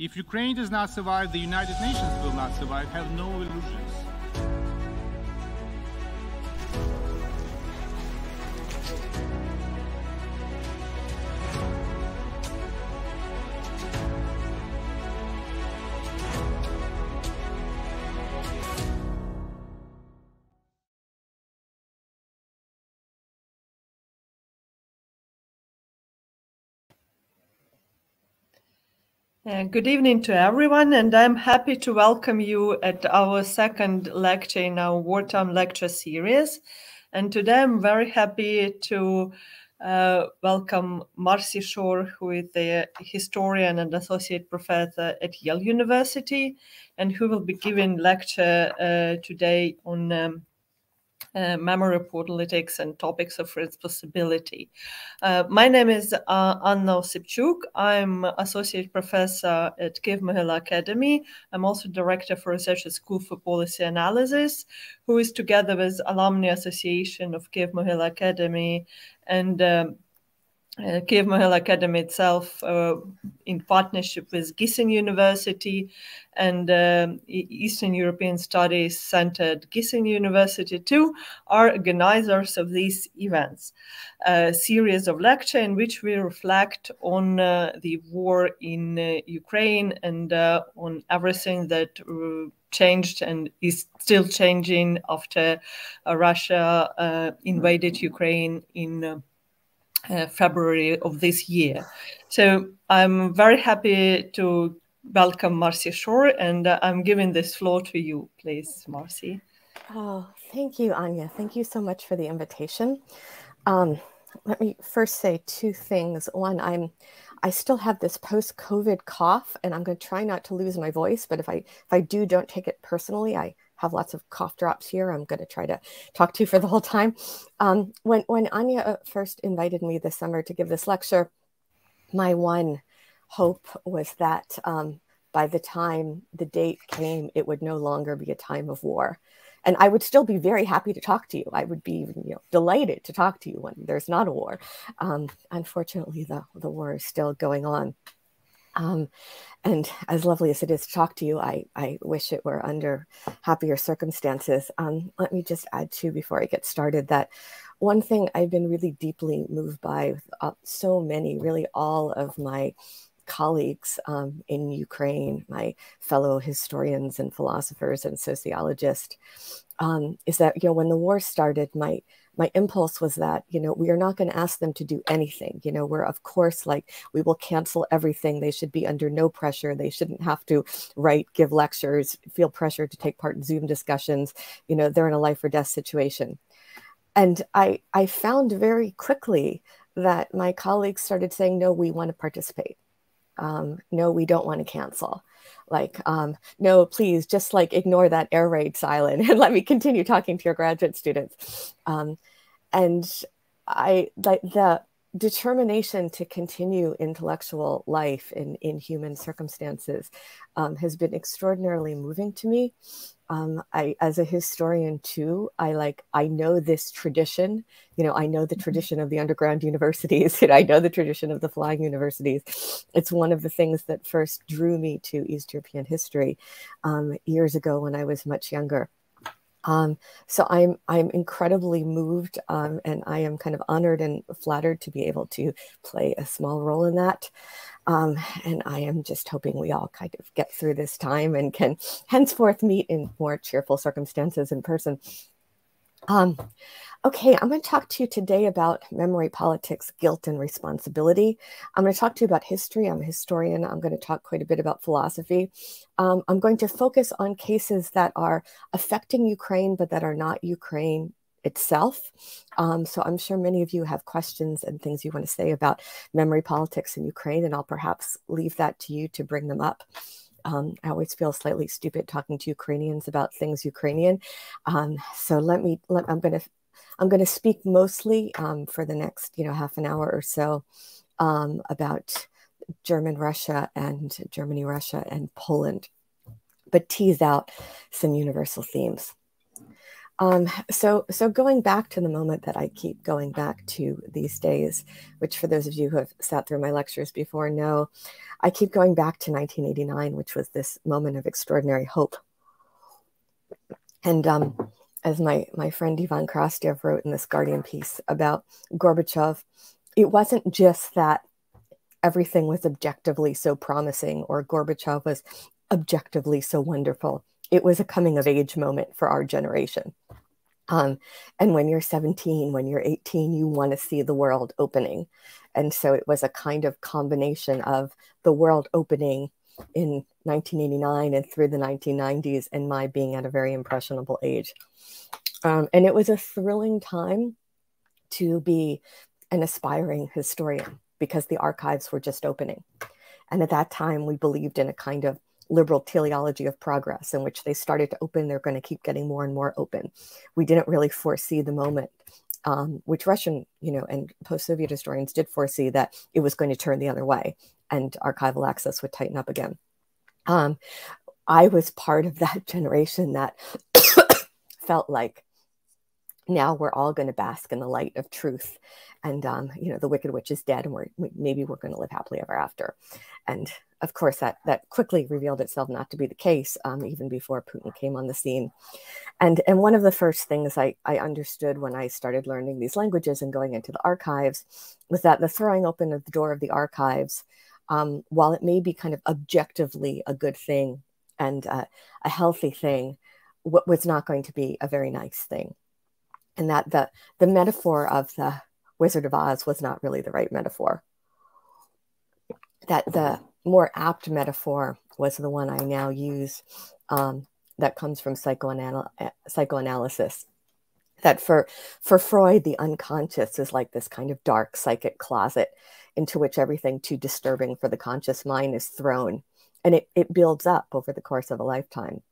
If Ukraine does not survive, the United Nations will not survive. Have no illusions. Uh, good evening to everyone, and I'm happy to welcome you at our second lecture in our wartime lecture series. And today I'm very happy to uh, welcome Marcy Shore, who is the historian and associate professor at Yale University, and who will be giving lecture uh, today on um, uh, memory politics and topics of responsibility. Uh, my name is uh, Anna Osipchuk. I'm associate professor at Kiev Mohyla Academy. I'm also director for research at School for Policy Analysis, who is together with Alumni Association of Kiev Mohyla Academy and um, uh, Kiev Mohyla Academy itself, uh, in partnership with Giessen University and um, Eastern European Studies Center at Giessen University, too, are organizers of these events. A series of lectures in which we reflect on uh, the war in uh, Ukraine and uh, on everything that uh, changed and is still changing after Russia invaded Ukraine in uh, February of this year. So I'm very happy to welcome Marcy Shore, and uh, I'm giving this floor to you, please, Marcy. Oh, thank you, Anya. Thank you so much for the invitation. Um, let me first say two things. One, I'm I still have this post-COVID cough, and I'm going to try not to lose my voice. But if I if I do, don't take it personally. I have lots of cough drops here. I'm going to try to talk to you for the whole time. Um, when when Anya uh, first invited me this summer to give this lecture, my one hope was that um, by the time the date came, it would no longer be a time of war. And I would still be very happy to talk to you. I would be you know, delighted to talk to you when there's not a war. Um, unfortunately, the, the war is still going on. Um, and as lovely as it is to talk to you, I, I wish it were under happier circumstances. Um, let me just add too before I get started that one thing I've been really deeply moved by uh, so many, really all of my colleagues um, in Ukraine, my fellow historians and philosophers and sociologists, um, is that you know when the war started, my my impulse was that you know we are not going to ask them to do anything you know we're of course like we will cancel everything. They should be under no pressure. They shouldn't have to write give lectures feel pressure to take part in zoom discussions. You know they're in a life or death situation. And i i found very quickly that my colleagues started saying no we want to participate. Um, no we don't want to cancel. Like um, no please just like ignore that air raid silent and let me continue talking to your graduate students. Um, and I like the determination to continue intellectual life in, in human circumstances um, has been extraordinarily moving to me. Um, I, as a historian too, I like I know this tradition. You know, I know the mm-hmm. tradition of the underground universities. and I know the tradition of the flying universities. It's one of the things that first drew me to East European history um, years ago when I was much younger. Um, so I'm I'm incredibly moved, um, and I am kind of honored and flattered to be able to play a small role in that. Um, and I am just hoping we all kind of get through this time and can henceforth meet in more cheerful circumstances in person. Um, Okay, I'm going to talk to you today about memory politics, guilt, and responsibility. I'm going to talk to you about history. I'm a historian. I'm going to talk quite a bit about philosophy. Um, I'm going to focus on cases that are affecting Ukraine, but that are not Ukraine itself. Um, so I'm sure many of you have questions and things you want to say about memory politics in Ukraine, and I'll perhaps leave that to you to bring them up. Um, I always feel slightly stupid talking to Ukrainians about things Ukrainian. Um, so let me, let, I'm going to I'm going to speak mostly um, for the next, you know, half an hour or so um, about German Russia and Germany Russia and Poland, but tease out some universal themes. Um, so, so going back to the moment that I keep going back to these days, which for those of you who have sat through my lectures before know, I keep going back to 1989, which was this moment of extraordinary hope. And um, as my my friend Ivan Krastev wrote in this Guardian piece about Gorbachev, it wasn't just that everything was objectively so promising or Gorbachev was objectively so wonderful. It was a coming of age moment for our generation. Um, and when you're 17, when you're 18, you want to see the world opening. And so it was a kind of combination of the world opening in 1989 and through the 1990s and my being at a very impressionable age. Um, and it was a thrilling time to be an aspiring historian because the archives were just opening. And at that time, we believed in a kind of liberal teleology of progress in which they started to open, they're going to keep getting more and more open. We didn't really foresee the moment, um, which Russian, you know, and post-Soviet historians did foresee that it was going to turn the other way and archival access would tighten up again. Um, I was part of that generation that felt like now we're all going to bask in the light of truth and um, you know the wicked witch is dead and we're maybe we're going to live happily ever after and of course that that quickly revealed itself not to be the case um, even before putin came on the scene and and one of the first things I, I understood when i started learning these languages and going into the archives was that the throwing open of the door of the archives um, while it may be kind of objectively a good thing and uh, a healthy thing, what was not going to be a very nice thing. And that the, the metaphor of the Wizard of Oz was not really the right metaphor. That the more apt metaphor was the one I now use um, that comes from psychoanal- psychoanalysis that for for freud the unconscious is like this kind of dark psychic closet into which everything too disturbing for the conscious mind is thrown and it, it builds up over the course of a lifetime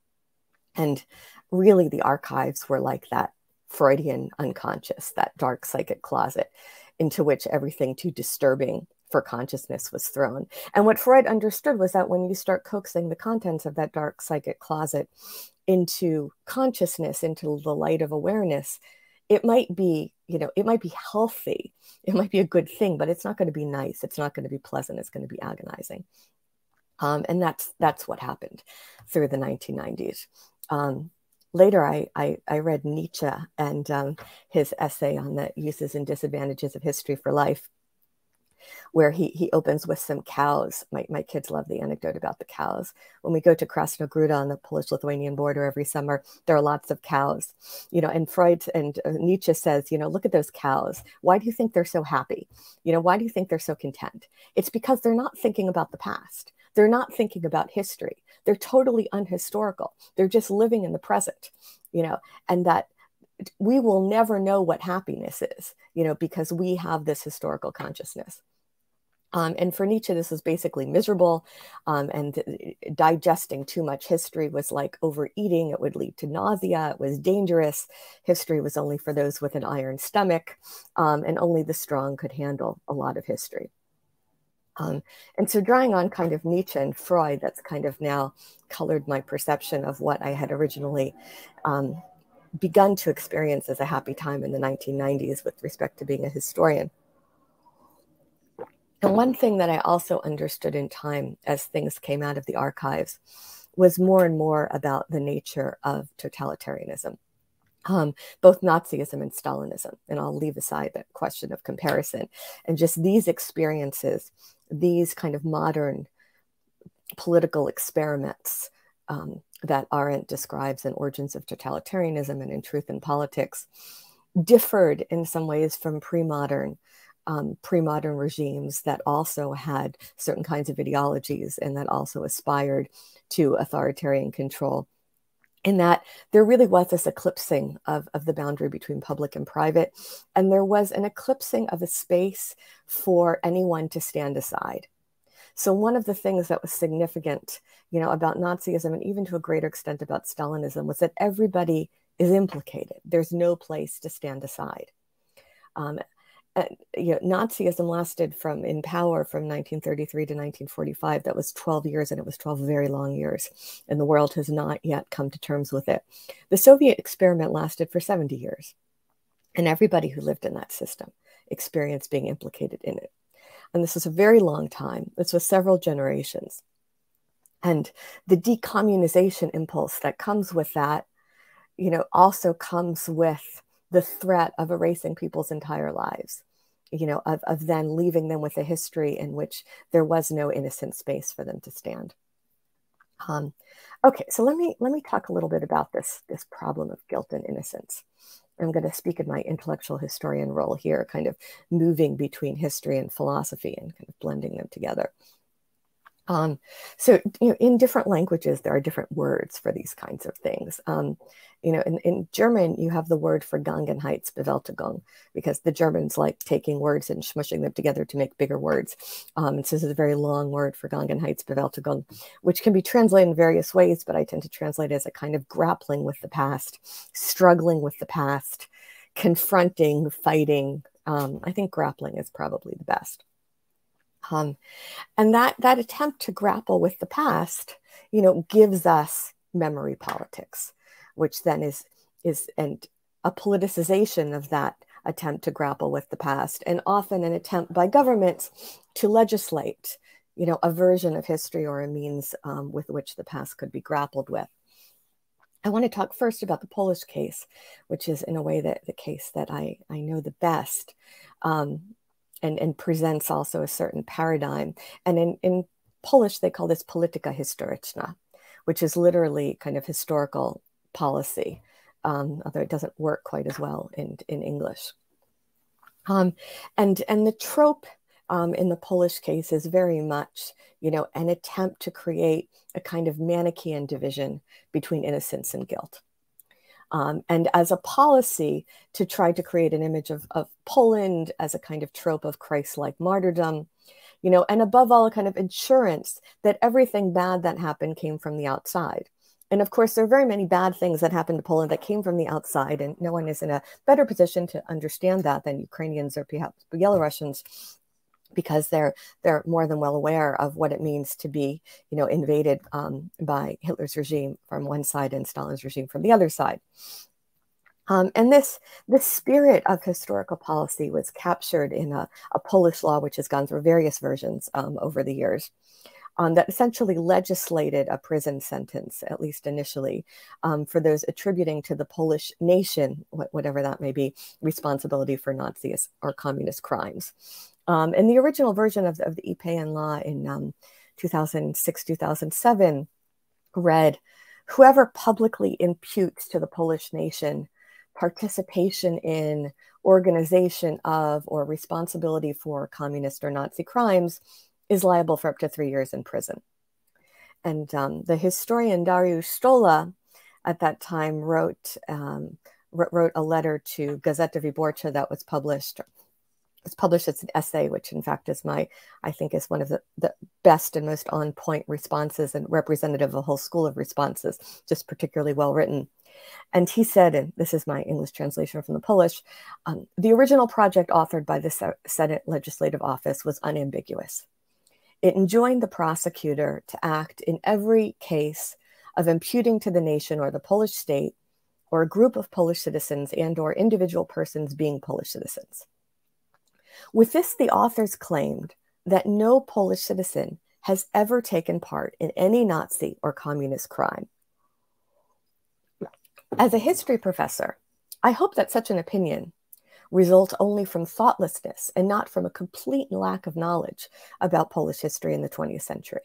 and really the archives were like that freudian unconscious that dark psychic closet into which everything too disturbing for consciousness was thrown. And what Freud understood was that when you start coaxing the contents of that dark psychic closet into consciousness, into the light of awareness, it might be, you know, it might be healthy. It might be a good thing, but it's not going to be nice. It's not going to be pleasant. It's going to be agonizing. Um, and that's that's what happened through the 1990s. Um, later, I, I, I read Nietzsche and um, his essay on the uses and disadvantages of history for life where he he opens with some cows. My, my kids love the anecdote about the cows. When we go to Krasna Gruda on the Polish-Lithuanian border every summer, there are lots of cows. You know, and Freud and uh, Nietzsche says, you know, look at those cows. Why do you think they're so happy? You know, why do you think they're so content? It's because they're not thinking about the past. They're not thinking about history. They're totally unhistorical. They're just living in the present, you know, and that we will never know what happiness is, you know, because we have this historical consciousness. Um, and for Nietzsche, this was basically miserable. Um, and digesting too much history was like overeating. It would lead to nausea. It was dangerous. History was only for those with an iron stomach. Um, and only the strong could handle a lot of history. Um, and so, drawing on kind of Nietzsche and Freud, that's kind of now colored my perception of what I had originally um, begun to experience as a happy time in the 1990s with respect to being a historian. And one thing that I also understood in time as things came out of the archives was more and more about the nature of totalitarianism, um, both Nazism and Stalinism. And I'll leave aside the question of comparison. And just these experiences, these kind of modern political experiments um, that Arendt describes in Origins of Totalitarianism and in Truth and Politics, differed in some ways from pre modern um, pre modern regimes that also had certain kinds of ideologies and that also aspired to authoritarian control. In that there really was this eclipsing of, of the boundary between public and private, and there was an eclipsing of a space for anyone to stand aside. So one of the things that was significant, you know, about Nazism and even to a greater extent about Stalinism was that everybody is implicated. There's no place to stand aside. Um, uh, you know, Nazism lasted from in power from 1933 to 1945. That was 12 years, and it was 12 very long years. And the world has not yet come to terms with it. The Soviet experiment lasted for 70 years, and everybody who lived in that system experienced being implicated in it. And this was a very long time. This was several generations. And the decommunization impulse that comes with that, you know, also comes with the threat of erasing people's entire lives you know of, of then leaving them with a history in which there was no innocent space for them to stand um, okay so let me let me talk a little bit about this this problem of guilt and innocence i'm going to speak in my intellectual historian role here kind of moving between history and philosophy and kind of blending them together um, so, you know, in different languages, there are different words for these kinds of things. Um, you know, in, in German, you have the word Vergangenheitsbewältigung because the Germans like taking words and smushing them together to make bigger words. Um, and so this is a very long word Vergangenheitsbewältigung, which can be translated in various ways, but I tend to translate it as a kind of grappling with the past, struggling with the past, confronting, fighting. Um, I think grappling is probably the best. Um, and that that attempt to grapple with the past, you know, gives us memory politics, which then is is and a politicization of that attempt to grapple with the past, and often an attempt by governments to legislate, you know, a version of history or a means um, with which the past could be grappled with. I want to talk first about the Polish case, which is in a way that the case that I, I know the best. Um, and, and presents also a certain paradigm. And in, in Polish, they call this polityka historyczna, which is literally kind of historical policy, um, although it doesn't work quite as well in, in English. Um, and, and the trope um, in the Polish case is very much, you know, an attempt to create a kind of Manichaean division between innocence and guilt um, and as a policy to try to create an image of, of Poland as a kind of trope of Christ like martyrdom, you know, and above all, a kind of insurance that everything bad that happened came from the outside. And of course, there are very many bad things that happened to Poland that came from the outside, and no one is in a better position to understand that than Ukrainians or perhaps Belarusians because they're they're more than well aware of what it means to be you know invaded um, by Hitler's regime from one side and Stalin's regime from the other side. Um, and this this spirit of historical policy was captured in a, a, Polish law, which has gone through various versions um, over the years, um, that essentially legislated a prison sentence, at least initially, um, for those attributing to the Polish nation, whatever that may be, responsibility for Nazi or communist crimes. Um, and the original version of, of the IPN law in um, 2006, 2007 read whoever publicly imputes to the Polish nation participation in, organization of, or responsibility for communist or Nazi crimes is liable for up to three years in prison. And um, the historian Dariusz Stola at that time wrote, um, wrote a letter to Gazeta Wyborcza that was published it's published as an essay, which in fact is my, I think is one of the, the best and most on point responses and representative of a whole school of responses, just particularly well written. And he said, and this is my English translation from the Polish, um, the original project authored by the Senate Legislative Office was unambiguous. It enjoined the prosecutor to act in every case of imputing to the nation or the Polish state or a group of Polish citizens and or individual persons being Polish citizens. With this, the authors claimed that no Polish citizen has ever taken part in any Nazi or communist crime. As a history professor, I hope that such an opinion results only from thoughtlessness and not from a complete lack of knowledge about Polish history in the 20th century,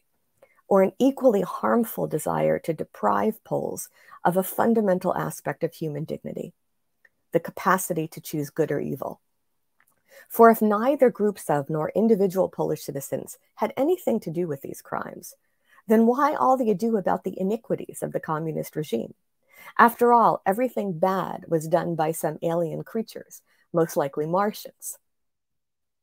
or an equally harmful desire to deprive Poles of a fundamental aspect of human dignity the capacity to choose good or evil. For if neither groups of nor individual Polish citizens had anything to do with these crimes, then why all the ado about the iniquities of the communist regime? After all, everything bad was done by some alien creatures, most likely Martians.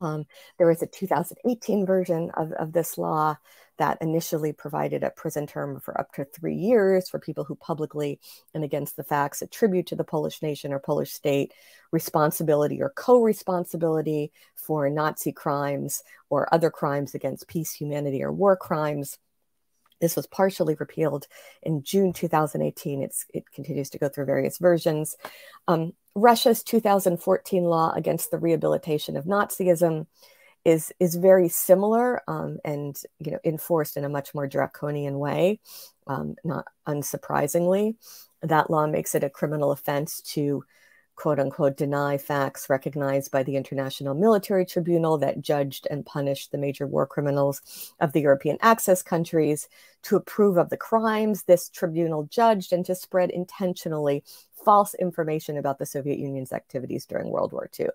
Um, there was a 2018 version of, of this law that initially provided a prison term for up to three years for people who publicly and against the facts attribute to the Polish nation or Polish state responsibility or co responsibility for Nazi crimes or other crimes against peace, humanity, or war crimes. This was partially repealed in June 2018. It's, it continues to go through various versions. Um, Russia's 2014 law against the rehabilitation of Nazism is is very similar um, and you know enforced in a much more draconian way. Um, not unsurprisingly, that law makes it a criminal offense to quote unquote deny facts recognized by the International Military Tribunal that judged and punished the major war criminals of the European Axis countries, to approve of the crimes this tribunal judged, and to spread intentionally false information about the Soviet Union's activities during World War II.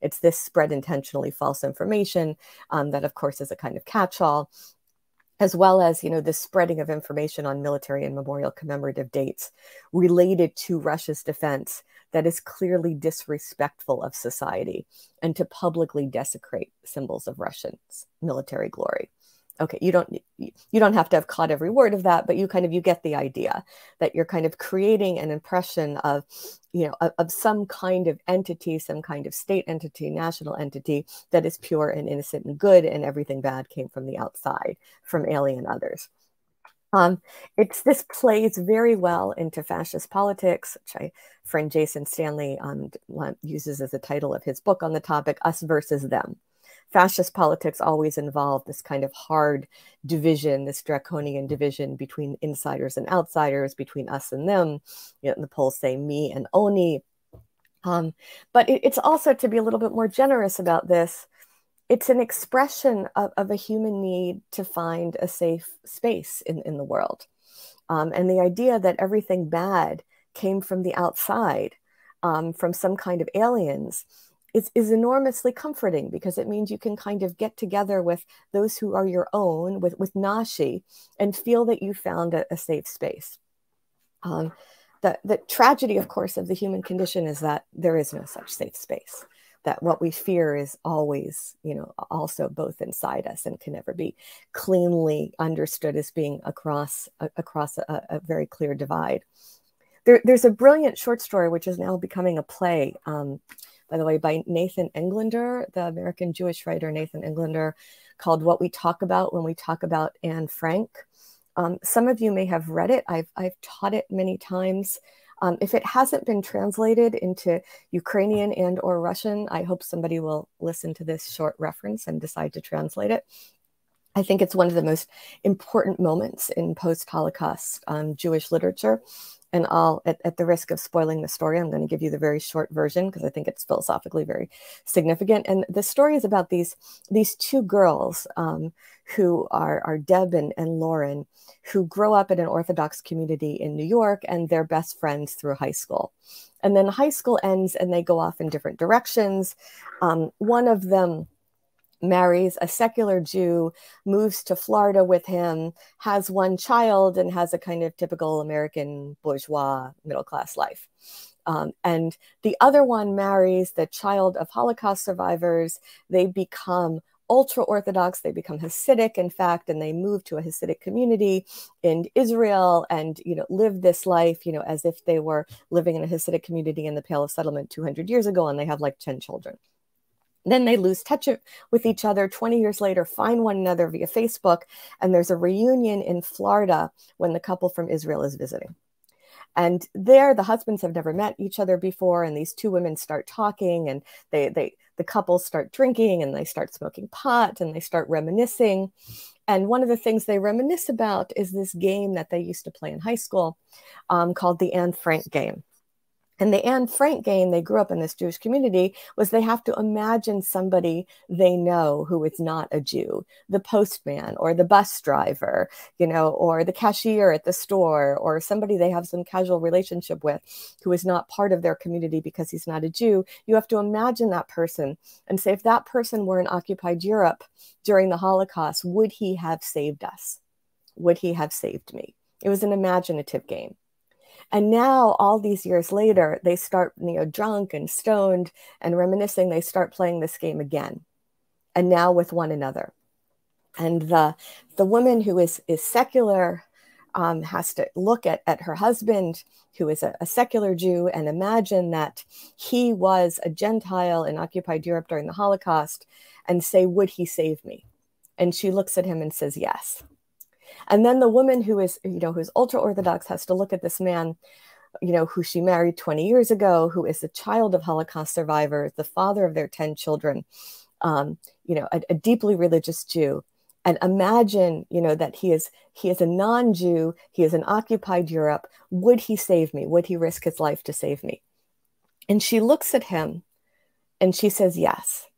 It's this spread intentionally false information um, that, of course, is a kind of catch-all, as well as you know the spreading of information on military and memorial commemorative dates related to Russia's defense that is clearly disrespectful of society and to publicly desecrate symbols of Russians' military glory okay you don't you don't have to have caught every word of that but you kind of you get the idea that you're kind of creating an impression of you know of, of, some kind of entity some kind of state entity national entity that is pure and innocent and good and everything bad came from the outside from alien others um, it's this plays very well into fascist politics, which my friend Jason Stanley um, uses as a title of his book on the topic, "Us versus Them." Fascist politics always involved this kind of hard division, this draconian division between insiders and outsiders, between us and them. You know, the Poles say me and oni. Um, but it, it's also to be a little bit more generous about this. It's an expression of, of a human need to find a safe space in, in the world. Um, and the idea that everything bad came from the outside, um, from some kind of aliens, is, is enormously comforting because it means you can kind of get together with those who are your own, with, with Nashi, and feel that you found a, a safe space. Um, the, the tragedy, of course, of the human condition is that there is no such safe space. That what we fear is always, you know, also both inside us and can never be cleanly understood as being across across a, a very clear divide. There, there's a brilliant short story which is now becoming a play um, by the way, by Nathan Englander, the American Jewish writer Nathan Englander, called What We Talk About When We Talk About Anne Frank. Um, some of you may have read it. I've, I've taught it many times. Um, if it hasn't been translated into Ukrainian and or Russian, I hope somebody will listen to this short reference and decide to translate it. I think it's one of the most important moments in post-Holocaust um, Jewish literature and I'll, at, at, the risk of spoiling the story, I'm going to give you the very short version because I think it's philosophically very significant. And the story is about these these two girls um, who are are Deb and, and Lauren, who grow up in an Orthodox community in New York, and they're best friends through high school. And then high school ends, and they go off in different directions. Um, one of them marries a secular Jew, moves to Florida with him, has one child, and has a kind of typical American bourgeois middle class life. Um, and the other one marries the child of Holocaust survivors. They become ultra Orthodox, they become Hasidic, in fact, and they move to a Hasidic community in Israel and, you know, live this life, you know, as if they were living in a Hasidic community in the Pale of Settlement 200 years ago, and they have like 10 children. Then they lose touch with each other 20 years later, find one another via Facebook, and there's a reunion in Florida when the couple from Israel is visiting. And there, the husbands have never met each other before, and these two women start talking, and they, they, the couples start drinking, and they start smoking pot, and they start reminiscing. And one of the things they reminisce about is this game that they used to play in high school um, called the Anne Frank game. And the Anne Frank game, they grew up in this Jewish community, was they have to imagine somebody they know who is not a Jew, the postman or the bus driver, you know, or the cashier at the store, or somebody they have some casual relationship with who is not part of their community because he's not a Jew. You have to imagine that person and say, if that person were in occupied Europe during the Holocaust, would he have saved us? Would he have saved me? It was an imaginative game. And now, all these years later, they start, you know, drunk and stoned and reminiscing. They start playing this game again, and now with one another. And the, the woman who is, is secular um, has to look at, at her husband, who is a, a, secular Jew, and imagine that he was a Gentile in occupied Europe during the Holocaust and say, Would he save me? And she looks at him and says, Yes. And then the woman who is, you know, who's ultra Orthodox has to look at this man, you know, who she married 20 years ago, who is the child of Holocaust survivors, the father of their 10 children, um, you know, a, a deeply religious Jew. And imagine you know that he is he is a non-jew he is in occupied europe. Would he save me? Would he risk his life to save me? And she looks at him and she says yes.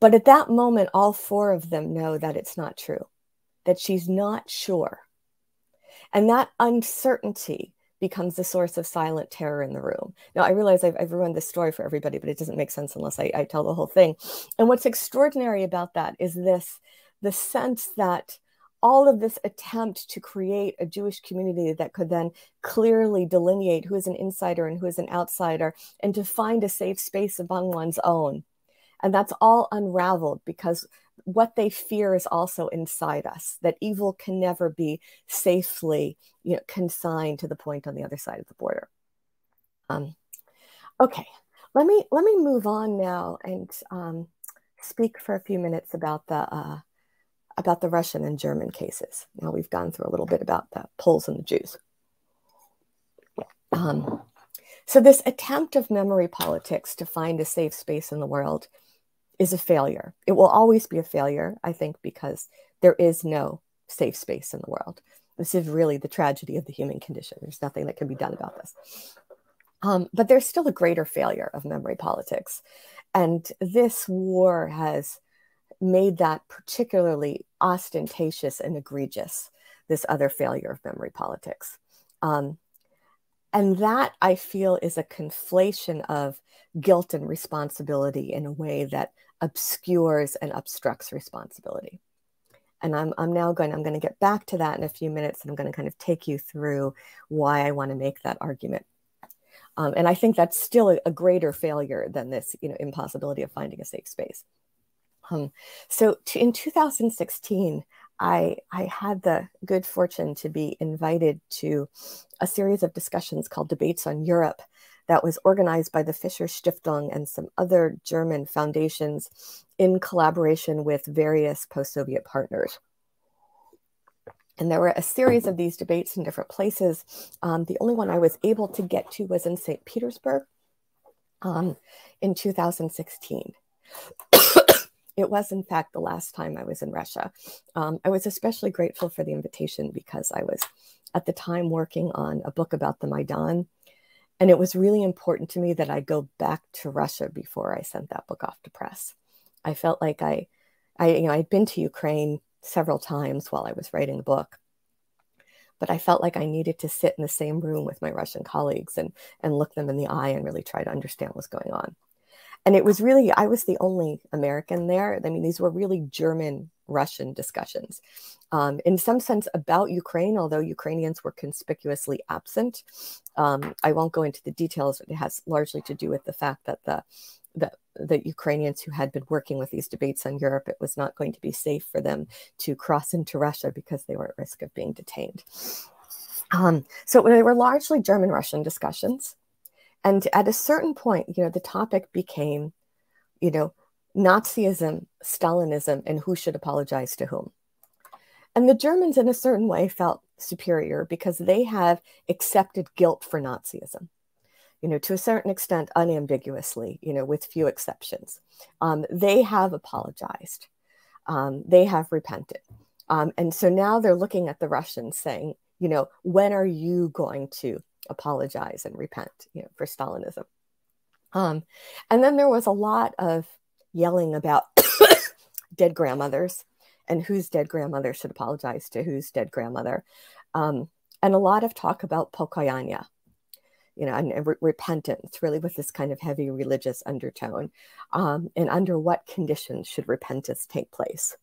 But at that moment all four of them know that it's not true that she's not sure and that uncertainty becomes the source of silent terror in the room. Now, I realize I've, I've ruined this story for everybody, but it doesn't make sense unless I, I tell the whole thing. And what's extraordinary about that is this the sense that all of this attempt to create a Jewish community that could then clearly delineate who is an insider and who is an outsider and to find a safe space among one's own. And that's all unraveled because what they fear is also inside us that evil can never be safely you know, consigned to the point on the other side of the border. Um, okay, let me let me move on now and um, speak for a few minutes about the uh, about the Russian and German cases. Now we've gone through a little bit about the Poles and the Jews. Um, so this attempt of memory politics to find a safe space in the world is a failure. It will always be a failure, I think, because there is no safe space in the world. This is really the tragedy of the human condition. There's nothing that can be done about this. Um, but there's still a greater failure of memory politics. And this war has made that particularly ostentatious and egregious, this other failure of memory politics. Um, and that I feel is a conflation of guilt and responsibility in a way that obscures and obstructs responsibility. And I'm, I'm now going, I'm going to get back to that in a few minutes and I'm going to kind of take you through why I want to make that argument. Um, and I think that's still a, a, greater failure than this, you know, impossibility of finding a safe space. Um, so to, in 2016, I, I had the good fortune to be invited to a series of discussions called Debates on Europe that was organized by the Fischer Stiftung and some other German foundations in collaboration with various post Soviet partners. And there were a series of these debates in different places. Um, the only one I was able to get to was in St. Petersburg um, in 2016. It was, in fact, the last time I was in Russia. Um, I was especially grateful for the invitation because I was at the time working on a book about the Maidan. And it was really important to me that I go back to Russia before I sent that book off to press. I felt like I, I, you know, I'd been to Ukraine several times while I was writing the book, but I felt like I needed to sit in the same room with my Russian colleagues and and look them in the eye and really try to understand what's going on and it was really i was the only american there i mean these were really german russian discussions um, in some sense about ukraine although ukrainians were conspicuously absent um, i won't go into the details it has largely to do with the fact that the the, the Ukrainians who had been working with these debates on Europe, it was not going to be safe for them to cross into Russia because they were at risk of being detained. Um, so they were largely German Russian discussions. And at a certain point, you know, the topic became, you know, Nazism, Stalinism, and who should apologize to whom. And the Germans, in a certain way, felt superior because they have accepted guilt for Nazism, you know, to a certain extent, unambiguously, you know, with few exceptions. Um, they have apologized, um, they have repented. Um, and so now they're looking at the Russians saying, you know, when are you going to apologize and repent you know, for Stalinism. Um, and then there was a lot of yelling about dead grandmothers and whose dead grandmother should apologize to whose dead grandmother. Um, and a lot of talk about pokayanya, you know, and, and re- repentance, really with this kind of heavy religious undertone. Um, and under what conditions should repentance take place?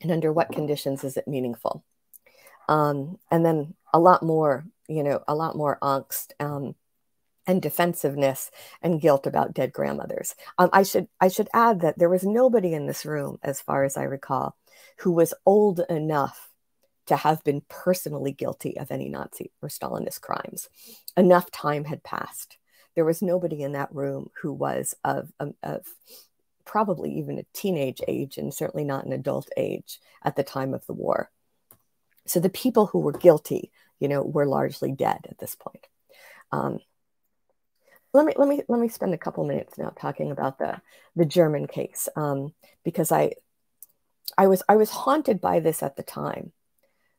And under what conditions is it meaningful? Um, and then a lot more, you know, a lot more angst um, and defensiveness and guilt about dead grandmothers. Um, I should I should add that there was nobody in this room, as far as I recall, who was old enough to have been personally guilty of any Nazi or Stalinist crimes. Enough time had passed. There was nobody in that room who was of, of, of probably even a teenage age and certainly not an adult age at the time of the war. So the people who were guilty, you know, were largely dead at this point. Um, let me let me let me spend a couple minutes now talking about the the German case um, because I I was I was haunted by this at the time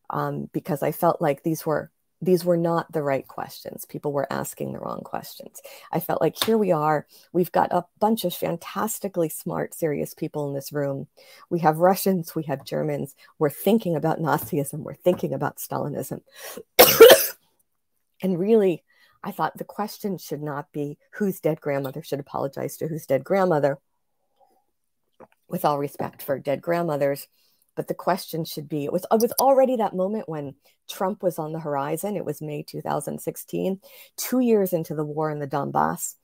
um, because I felt like these were these were not the right questions. People were asking the wrong questions. I felt like here we are. We've got a bunch of fantastically smart, serious people in this room. We have Russians, we have Germans. We're thinking about Nazism, we're thinking about Stalinism. and really, I thought the question should not be whose dead grandmother should apologize to whose dead grandmother, with all respect for dead grandmothers. But the question should be it was, it was already that moment when Trump was on the horizon. It was May 2016, two years into the war in the Donbass.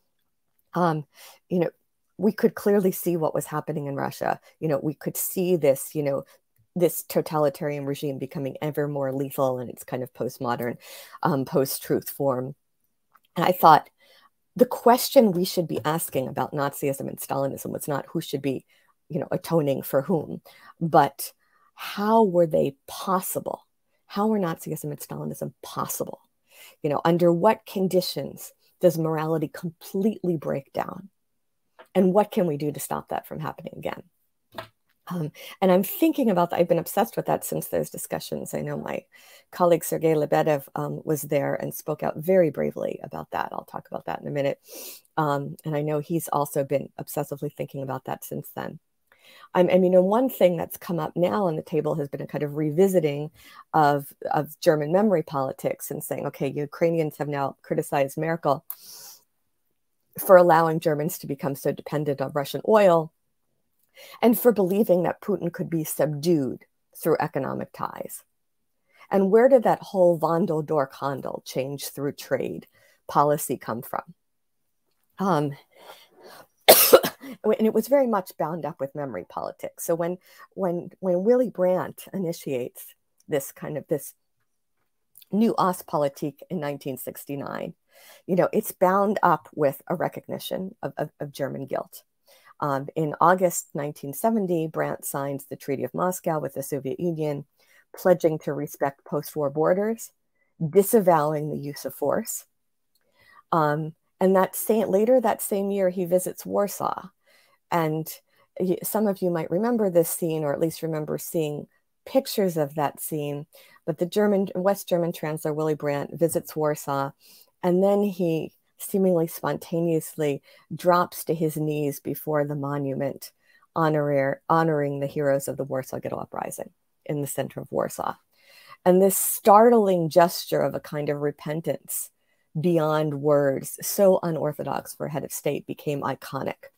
Um, you know, we could clearly see what was happening in Russia. You know, we could see this, you know, this totalitarian regime becoming ever more lethal in its kind of postmodern, um, post truth form. And I thought the question we should be asking about Nazism and Stalinism was not who should be, you know, atoning for whom, but how were they possible? How were Nazism and Stalinism possible? You know, under what conditions does morality completely break down? And what can we do to stop that from happening again? Um, and I'm thinking about that. I've been obsessed with that since those discussions. I know my colleague Sergei Lebedev um, was there and spoke out very bravely about that. I'll talk about that in a minute. Um, and I know he's also been obsessively thinking about that since then. I mean, one thing that's come up now on the table has been a kind of revisiting of, of German memory politics and saying, okay, Ukrainians have now criticized Merkel for allowing Germans to become so dependent on Russian oil and for believing that Putin could be subdued through economic ties. And where did that whole Wandel durch Handel change through trade policy come from? Um, and it was very much bound up with memory politics. So when when when Willy Brandt initiates this kind of this new Ostpolitik in 1969, you know, it's bound up with a recognition of, of, of German guilt. Um, in August 1970, Brandt signs the Treaty of Moscow with the Soviet Union, pledging to respect post war borders, disavowing the use of force. Um, and that same, later that same year, he visits Warsaw. And some of you might remember this scene, or at least remember seeing pictures of that scene. But the German, West German Chancellor Willy Brandt visits Warsaw, and then he seemingly spontaneously drops to his knees before the monument honoring the heroes of the Warsaw Ghetto Uprising in the center of Warsaw. And this startling gesture of a kind of repentance beyond words, so unorthodox for a head of state, became iconic.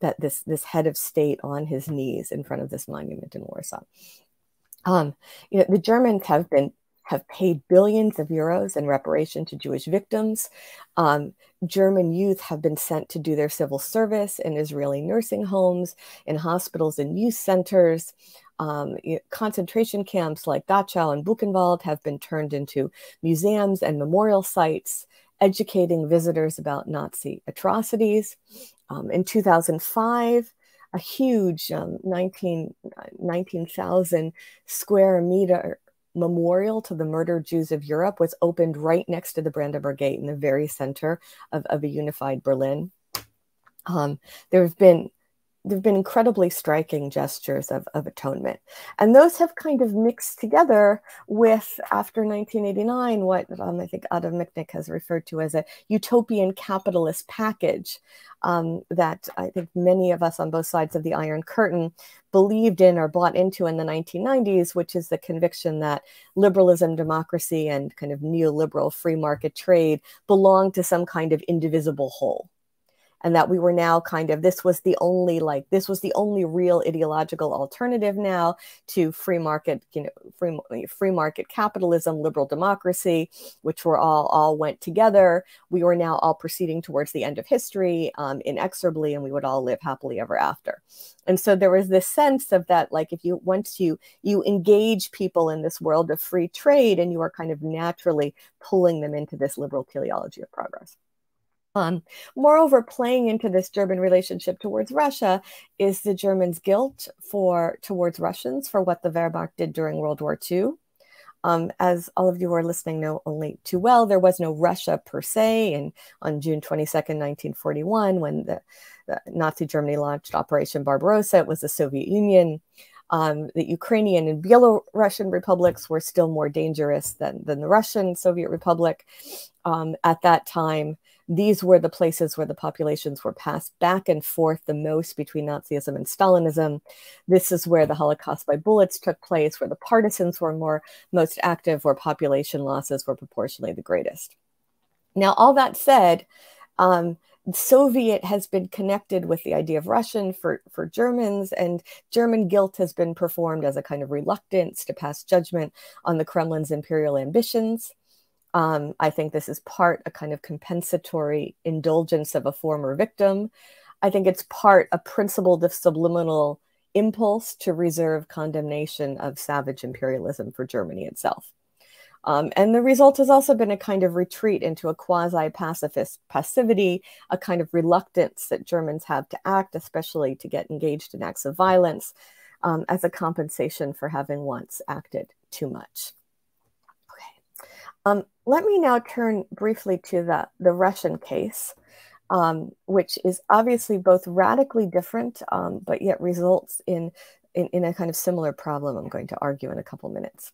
That this this head of state on his knees in front of this monument in Warsaw. Um, you know, the Germans have been have paid billions of euros in reparation to Jewish victims. Um, German youth have been sent to do their civil service in Israeli nursing homes, in hospitals and youth centers. Um, concentration camps like Dachau and Buchenwald have been turned into museums and memorial sites, educating visitors about Nazi atrocities. Um, in 2005, a huge um, 19,000 19, square meter memorial to the murdered Jews of Europe was opened right next to the Brandenburg Gate in the very center of, of a unified Berlin. Um, there have been there have been incredibly striking gestures of, of atonement. And those have kind of mixed together with, after 1989, what um, I think Adam Michnik has referred to as a utopian capitalist package um, that I think many of us on both sides of the Iron Curtain believed in or bought into in the 1990s, which is the conviction that liberalism, democracy, and kind of neoliberal free market trade belong to some kind of indivisible whole and that we were now kind of this was the only like this was the only real ideological alternative now to free market you know free free market capitalism liberal democracy which were all all went together. We were now all proceeding towards the end of history um, inexorably and we would all live happily ever after. And so there was this sense of that like if you once you you engage people in this world of free trade and you are kind of naturally pulling them into this liberal teleology of progress um, moreover, playing into this German relationship towards Russia is the Germans' guilt for towards Russians for what the Wehrmacht did during World War II. Um, as all of you who are listening know only too well, there was no Russia per se. And on June 22nd, 1941, when the, the Nazi Germany launched Operation Barbarossa, it was the Soviet Union. Um, the Ukrainian and Belarusian republics were still more dangerous than, than the Russian Soviet Republic um, at that time these were the places where the populations were passed back and forth the most between Nazism and Stalinism. This is where the Holocaust by bullets took place, where the partisans were more most active, where population losses were proportionally the greatest. Now, all that said, um, Soviet has been connected with the idea of Russian for, for Germans, and German guilt has been performed as a kind of reluctance to pass judgment on the Kremlin's imperial ambitions. Um, I think this is part a kind of compensatory indulgence of a former victim. I think it's part a principled of subliminal impulse to reserve condemnation of savage imperialism for Germany itself. Um, and the result has also been a kind of retreat into a quasi pacifist passivity, a kind of reluctance that Germans have to act, especially to get engaged in acts of violence, um, as a compensation for having once acted too much. Um, let me now turn briefly to the, the Russian case, um, which is obviously both radically different, um, but yet results in, in, in, a kind of similar problem I'm going to argue in a couple minutes.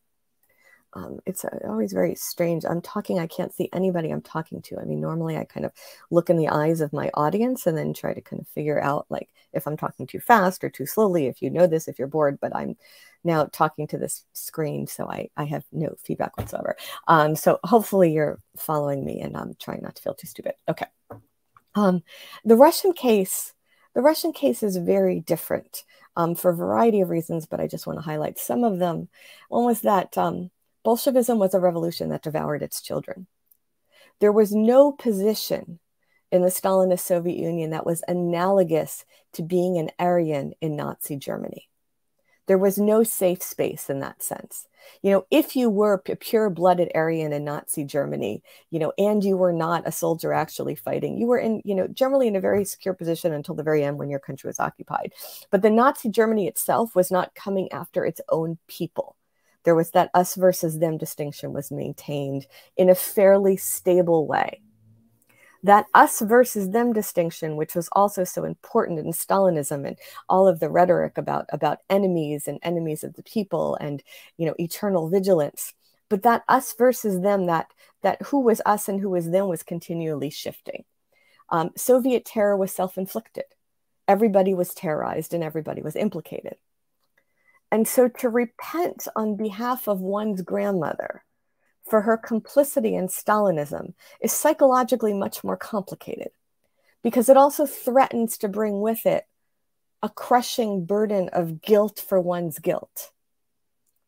Um, it's always very strange. I'm talking, I can't see anybody I'm talking to. I mean, normally I kind of look in the eyes of my audience and then try to kind of figure out like if I'm talking too fast or too slowly, if you know this, if you're bored, but I'm now talking to this screen, so I, I have no feedback whatsoever. Um, so hopefully you're following me and I'm trying not to feel too stupid. Okay. Um, the Russian case, the Russian case is very different um, for a variety of reasons, but I just want to highlight some of them. One was that um, Bolshevism was a revolution that devoured its children. There was no position in the Stalinist Soviet Union that was analogous to being an Aryan in Nazi Germany. There was no safe space in that sense. You know, if you were a pure blooded Aryan in Nazi Germany, you know, and you were not a soldier actually fighting, you were in, you know, generally in a very secure position until the very end when your country was occupied. But the Nazi Germany itself was not coming after its own people. There was that us versus them distinction was maintained in a fairly stable way that us versus them distinction, which was also so important in Stalinism and all of the rhetoric about, about enemies and enemies of the people and you know eternal vigilance. But that us versus them, that that who was us and who was them was continually shifting. Um, Soviet terror was self-inflicted. Everybody was terrorized and everybody was implicated. And so to repent on behalf of one's grandmother for her complicity in Stalinism is psychologically much more complicated because it also threatens to bring with it a crushing burden of guilt for one's guilt.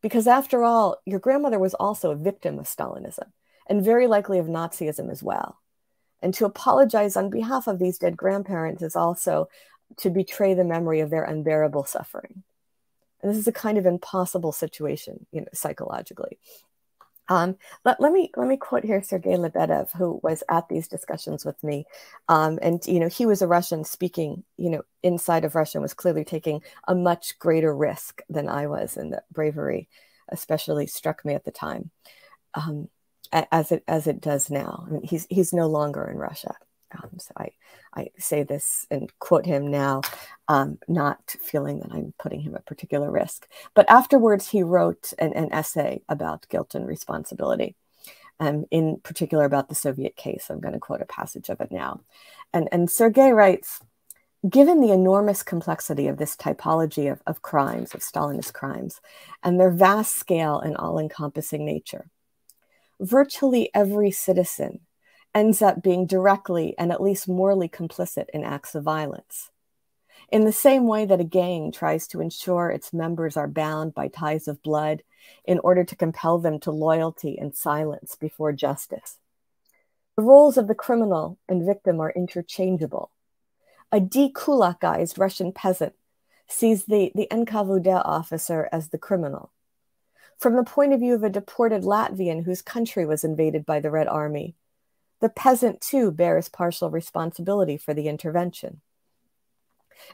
Because after all, your grandmother was also a victim of Stalinism and very likely of Nazism as well. And to apologize on behalf of these dead grandparents is also to betray the memory of their unbearable suffering. And this is a kind of impossible situation, you know, psychologically. Um, let, let me let me quote here Sergei Lebedev, who was at these discussions with me, um, and you know he was a Russian speaking, you know, inside of Russia was clearly taking a much greater risk than I was, and the bravery, especially, struck me at the time, um, as it as it does now. I mean, he's he's no longer in Russia, um, so I, I say this and quote him now, um, not feeling that I'm putting him at particular risk. But afterwards, he wrote an, an essay about guilt and responsibility, um, in particular about the Soviet case. I'm going to quote a passage of it now. And, and Sergei writes, Given the enormous complexity of this typology of, of crimes, of Stalinist crimes, and their vast scale and all encompassing nature, virtually every citizen ends up being directly and at least morally complicit in acts of violence. In the same way that a gang tries to ensure its members are bound by ties of blood in order to compel them to loyalty and silence before justice. The roles of the criminal and victim are interchangeable. A dekulakized Russian peasant sees the, the NKVD officer as the criminal. From the point of view of a deported Latvian whose country was invaded by the Red Army, the peasant too bears partial responsibility for the intervention.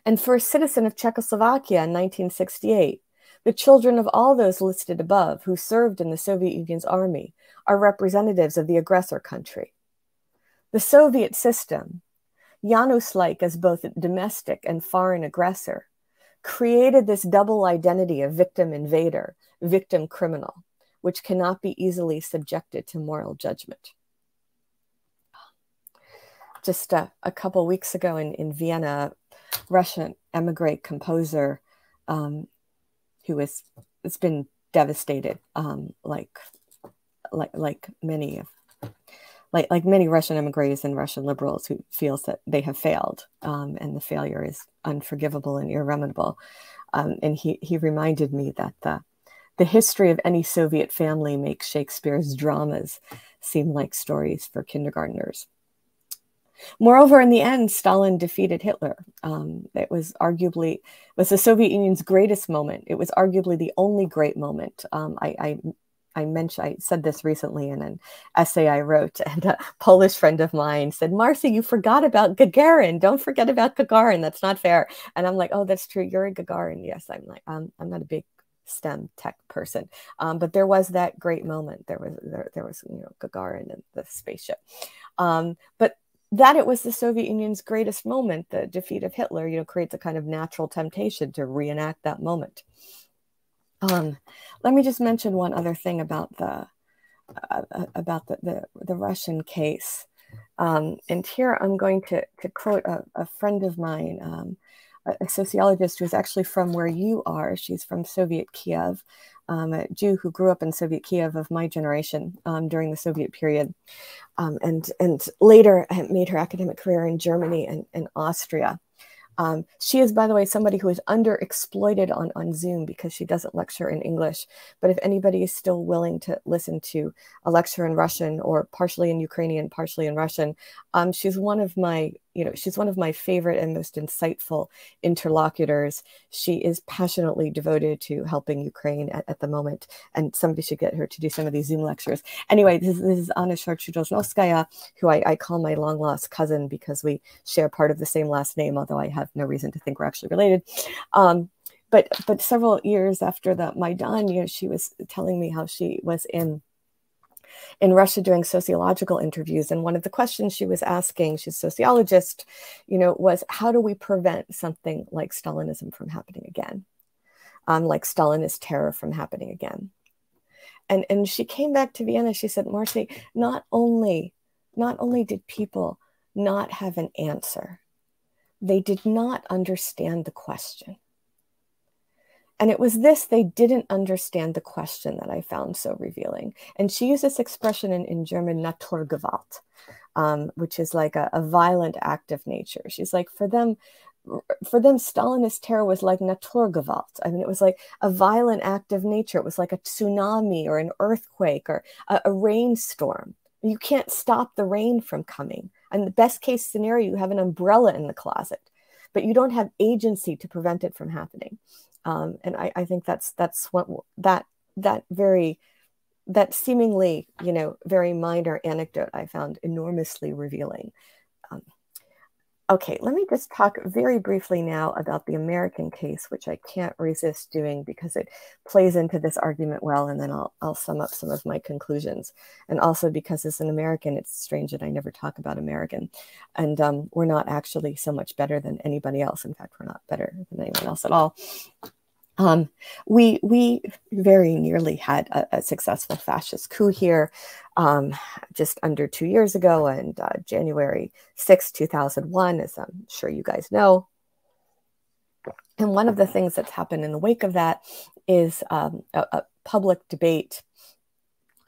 And for a citizen of Czechoslovakia in 1968, the children of all those listed above who served in the Soviet Union's army are representatives of the aggressor country. The Soviet system, Janus-like as both domestic and foreign aggressor, created this double identity of victim invader, victim criminal, which cannot be easily subjected to moral judgment. Just a, a couple weeks ago in, in Vienna, Russian emigre composer um, who has it's been devastated, um, like like like many of like like many Russian emigres and Russian liberals who feels that they have failed, um, and the failure is unforgivable and irremediable. Um, and he he reminded me that the the history of any Soviet family makes Shakespeare's dramas seem like stories for kindergartners. Moreover, in the end, Stalin defeated Hitler. Um, it was arguably was the Soviet Union's greatest moment. It was arguably the only great moment. Um, I, I I mentioned, I said this recently in an essay I wrote, and a Polish friend of mine said, Marcy, you forgot about Gagarin. Don't forget about Gagarin. That's not fair. And I'm like, oh, that's true. You're a Gagarin. Yes, I'm like, um, I'm not a big STEM tech person, um, but there was that great moment. There was there, there was you know Gagarin and the spaceship, um, but that it was the Soviet Union's greatest moment, the defeat of Hitler, you know, creates a kind of natural temptation to reenact that moment. Um, let me just mention one other thing about the uh, uh, about the, the, the Russian case. Um, and here I'm going to, to quote a, a friend of mine, um, a, a, sociologist who's actually from where you are. She's from Soviet Kiev, um, a Jew who grew up in Soviet Kiev of my generation um, during the Soviet period, um, and and later made her academic career in Germany and, and Austria. Um, she is, by the way, somebody who is underexploited on, on Zoom because she doesn't lecture in English. But if anybody is still willing to listen to a lecture in Russian or partially in Ukrainian, partially in Russian, um, she's one of my you know, she's one of my favorite and most insightful interlocutors. She is passionately devoted to helping Ukraine at, at the moment, and somebody should get her to do some of these Zoom lectures. Anyway, this, this is Anna Sharchudozhnovskaya, who I, I call my long lost cousin because we share part of the same last name, although I have no reason to think we're actually related. Um, but but several years after the Maidan, you know, she was telling me how she was in in Russia doing sociological interviews. And one of the questions she was asking, she's a sociologist, you know, was how do we prevent something like Stalinism from happening again? Um, like Stalinist terror from happening again. And, and she came back to Vienna. She said, Marcy, not only, not only did people not have an answer, they did not understand the question. And it was this they didn't understand the question that I found so revealing. And she used this expression in, in German, Naturgewalt, um, which is like a, a violent act of nature. She's like, for them, for them, Stalinist terror was like Naturgewalt. I mean, it was like a violent act of nature. It was like a tsunami or an earthquake or a, a rainstorm. You can't stop the rain from coming. And the best case scenario, you have an umbrella in the closet, but you don't have agency to prevent it from happening um, and I, I think that's that's what that that very that seemingly you know very minor anecdote I found enormously revealing. Okay, let me just talk very briefly now about the American case, which I can't resist doing because it plays into this argument well, and then I'll I'll sum up some of my conclusions. And also because as an American, it's strange that I never talk about American, and um, we're not actually so much better than anybody else. In fact, we're not better than anyone else at all. Um, we we very nearly had a, a successful fascist coup here um, just under two years ago, and uh, January 6, 2001, as I'm sure you guys know. And one of the things that's happened in the wake of that is um, a, a, public debate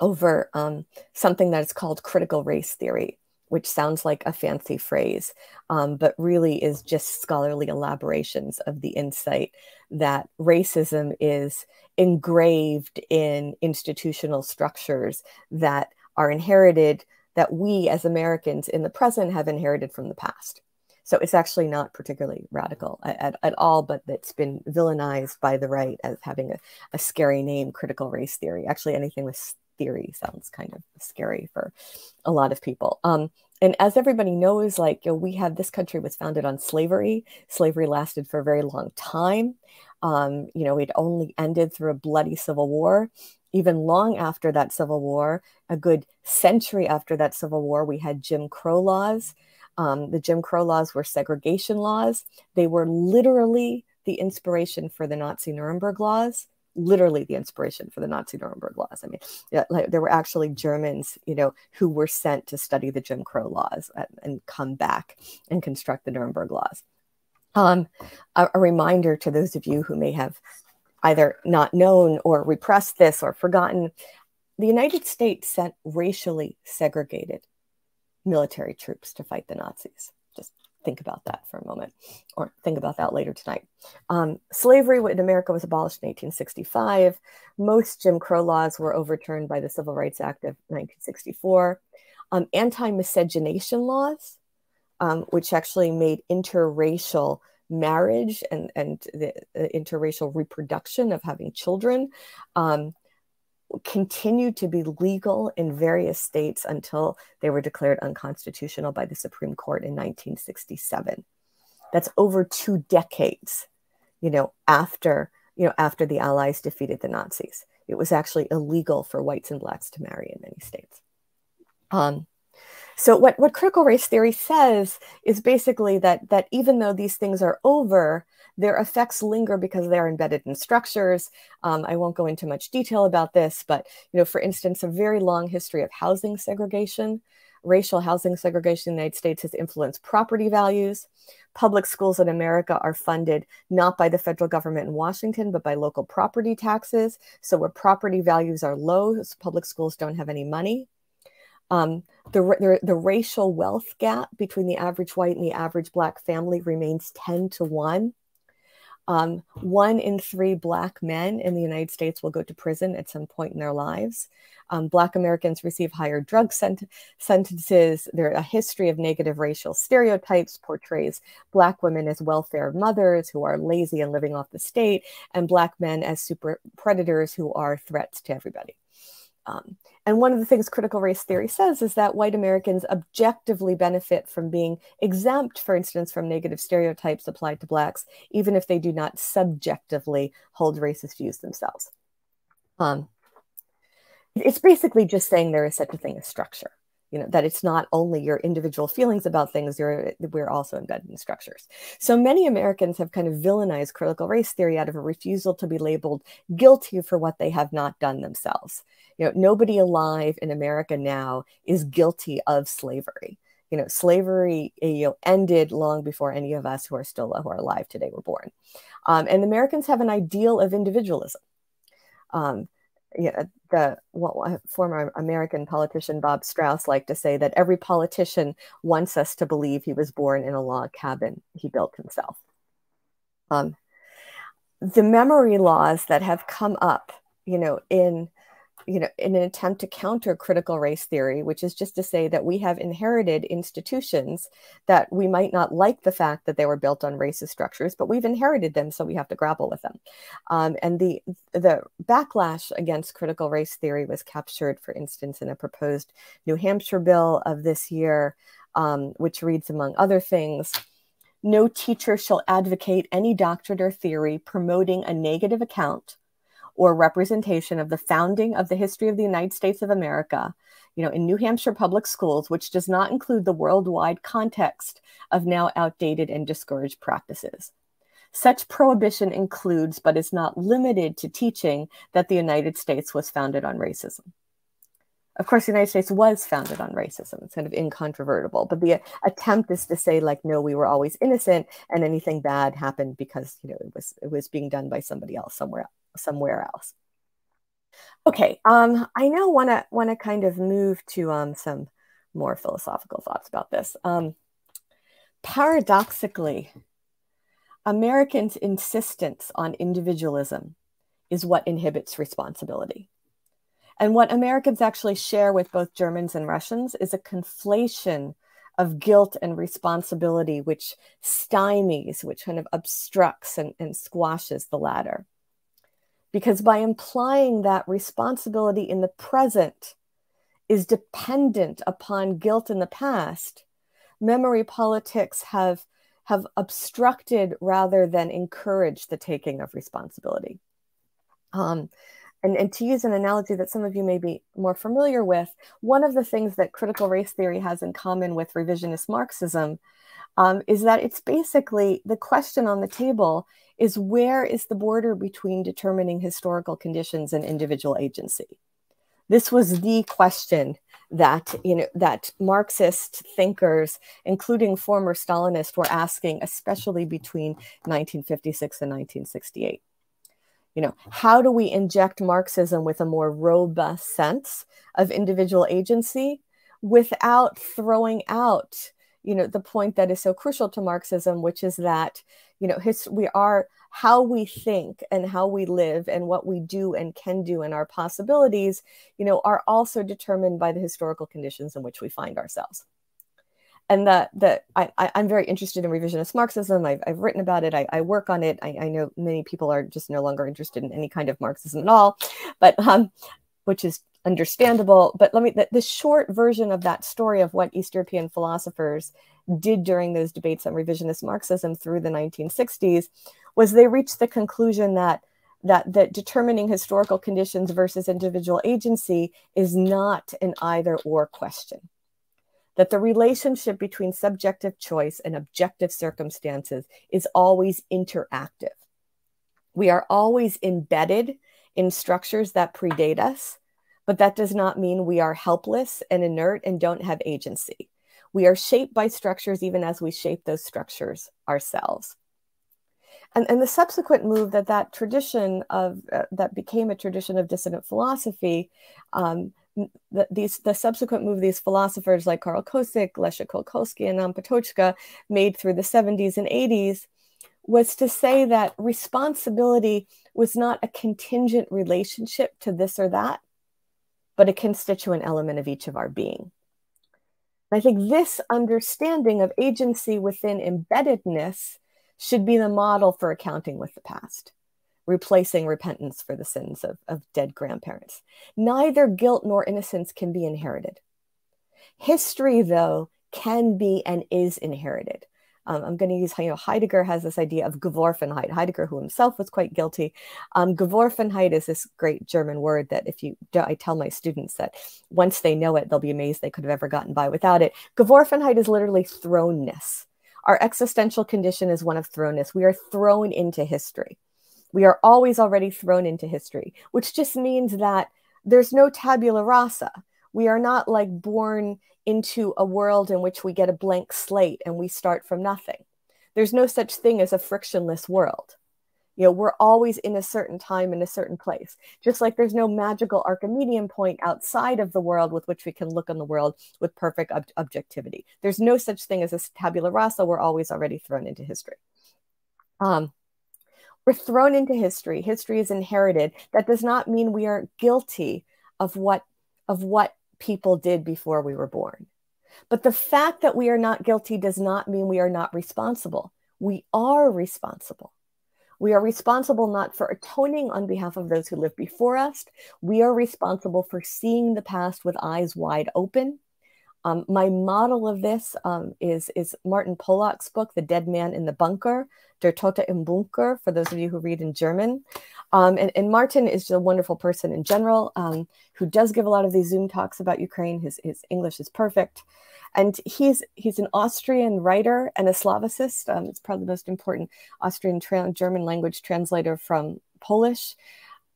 over um, something that is called critical race theory, which sounds like a fancy phrase, um, but really is just scholarly elaborations of the insight that racism is engraved in institutional structures that are inherited, that we as Americans in the present have inherited from the past. So it's actually not particularly radical at, at, all, but it's been villainized by the right as having a, a scary name, critical race theory. Actually, anything with theory sounds kind of scary for a lot of people. Um, and as everybody knows, like you know, we have this country was founded on slavery. Slavery lasted for a very long time. Um, you know, it only ended through a bloody civil war. Even long after that civil war, a good century after that civil war, we had Jim Crow laws. Um, the Jim Crow laws were segregation laws. They were literally the inspiration for the Nazi Nuremberg laws literally the inspiration for the Nazi Nuremberg laws. I mean, yeah, like, there were actually Germans, you know, who were sent to study the Jim Crow laws and, and come back and construct the Nuremberg laws. Um, a, a reminder to those of you who may have either not known or repressed this or forgotten, the United States sent racially segregated military troops to fight the Nazis think about that for a moment or think about that later tonight. Um, slavery in America was abolished in 1865. Most Jim Crow laws were overturned by the Civil Rights Act of 1964. Um, Anti miscegenation laws, um, which actually made interracial marriage and, and the uh, interracial reproduction of having children um, continued to be legal in various states until they were declared unconstitutional by the Supreme Court in 1967. That's over two decades, you know, after you know after the Allies defeated the Nazis. It was actually illegal for whites and blacks to marry in many states. Um, so what, what critical race theory says is basically that that even though these things are over, their effects linger because they are embedded in structures. Um, I won't go into much detail about this, but you know, for instance, a very long history of housing segregation. Racial housing segregation in the United States has influenced property values. Public schools in America are funded not by the federal government in Washington, but by local property taxes. So, where property values are low, public schools don't have any money. Um, the, the, the, racial wealth gap between the average white and the average black family remains 10 to 1. Um, one in three Black men in the United States will go to prison at some point in their lives. Um, Black Americans receive higher drug sent- sentences. There a history of negative racial stereotypes portrays Black women as welfare mothers who are lazy and living off the state, and Black men as super predators who are threats to everybody. Um, and one of the things critical race theory says is that white Americans objectively benefit from being exempt, for instance, from negative stereotypes applied to Blacks, even if they do not subjectively hold racist views themselves. Um, it's basically just saying there is such a thing as structure you know that it's not only your individual feelings about things you're we're also embedded in structures. So many americans have kind of villainized critical race theory out of a refusal to be labeled guilty for what they have not done themselves. You know nobody alive in america now is guilty of slavery. You know slavery eh, you know ended long before any of us who are still who are alive today were born. Um, and americans have an ideal of individualism. Um, yeah, the well, former American politician Bob Strauss liked to say that every politician wants us to believe he was born in a log cabin he built himself. Um, the memory laws that have come up, you know, in you know, in an attempt to counter critical race theory, which is just to say that we have inherited institutions that we might not like the fact that they were built on racist structures, but we've inherited them, so we have to grapple with them. Um, and the the backlash against critical race theory was captured, for instance, in a proposed New Hampshire bill of this year, um, which reads, among other things. No teacher shall advocate any doctrine or theory promoting a negative account or representation of the founding of the history of the United States of America, you know, in New Hampshire public schools, which does not include the worldwide context of now outdated and discouraged practices. Such prohibition includes, but is not limited to, teaching that the United States was founded on racism. Of course, the United States was founded on racism. It's kind of incontrovertible. But the attempt is to say, like, no, we were always innocent, and anything bad happened because you know it was it was being done by somebody else somewhere else somewhere else. Okay, um, I now want to want to kind of move to um, some more philosophical thoughts about this. Um, paradoxically, Americans' insistence on individualism is what inhibits responsibility. And what Americans actually share with both Germans and Russians is a conflation of guilt and responsibility, which stymies, which kind of obstructs and, and squashes the latter. Because by implying that responsibility in the present is dependent upon guilt in the past, memory politics have, have obstructed rather than encouraged the taking of responsibility. Um, and, and to use an analogy that some of you may be more familiar with, one of the things that critical race theory has in common with revisionist Marxism um, is that it's basically the question on the table is where is the border between determining historical conditions and individual agency? This was the question that you know that Marxist thinkers, including former Stalinists, were asking, especially between 1956 and 1968 you know how do we inject marxism with a more robust sense of individual agency without throwing out you know the point that is so crucial to marxism which is that you know his, we are how we think and how we live and what we do and can do and our possibilities you know are also determined by the historical conditions in which we find ourselves and that that I, I am very interested in revisionist Marxism. I've, I've written about it. I, I work on it. I, I know many people are just no longer interested in any kind of Marxism at all, but um, which is understandable. But let me the, the short version of that story of what East European philosophers did during those debates on revisionist Marxism through the 1960s was they reached the conclusion that that that determining historical conditions versus individual agency is not an either or question that the relationship between subjective choice and objective circumstances is always interactive. We are always embedded in structures that predate us, but that does not mean we are helpless and inert and don't have agency. We are shaped by structures even as we shape those structures ourselves. And, and the subsequent move that that tradition of uh, that became a tradition of dissident philosophy um, the, these the subsequent move these philosophers like Karl Kosik, Leszek Kołakowski, and Jan Patočka made through the 70s and 80s was to say that responsibility was not a contingent relationship to this or that, but a constituent element of each of our being. I think this understanding of agency within embeddedness should be the model for accounting with the past replacing repentance for the sins of, of dead grandparents. Neither guilt nor innocence can be inherited. History, though, can be and is inherited. Um, I'm going to use, you know, Heidegger has this idea of Geworfenheit. Heidegger, who himself was quite guilty. Um, Geworfenheit is this great German word that if you, I tell my students that once they know it, they'll be amazed they could have ever gotten by without it. Geworfenheit is literally thrownness. Our existential condition is one of thrownness. We are thrown into history. We are always already thrown into history, which just means that there's no tabula rasa. We are not like born into a world in which we get a blank slate and we start from nothing. There's no such thing as a frictionless world. You know, we're always in a certain time in a certain place. Just like there's no magical Archimedean point outside of the world with which we can look on the world with perfect ob objectivity. There's no such thing as a tabula rasa. We're always already thrown into history. Um, we're thrown into history. History is inherited. That does not mean we are guilty of what of what people did before we were born. But the fact that we are not guilty does not mean we are not responsible. We are responsible. We are responsible not for atoning on behalf of those who lived before us. We are responsible for seeing the past with eyes wide open. Um, my model of this um, is, is Martin Pollack's book, The Dead Man in the Bunker, Der Tote im Bunker, for those of you who read in German. Um, and, and, Martin is just a wonderful person in general um, who does give a lot of these Zoom talks about Ukraine. His, his English is perfect. And he's, he's an Austrian writer and a Slavicist. Um, it's probably the most important Austrian German language translator from Polish.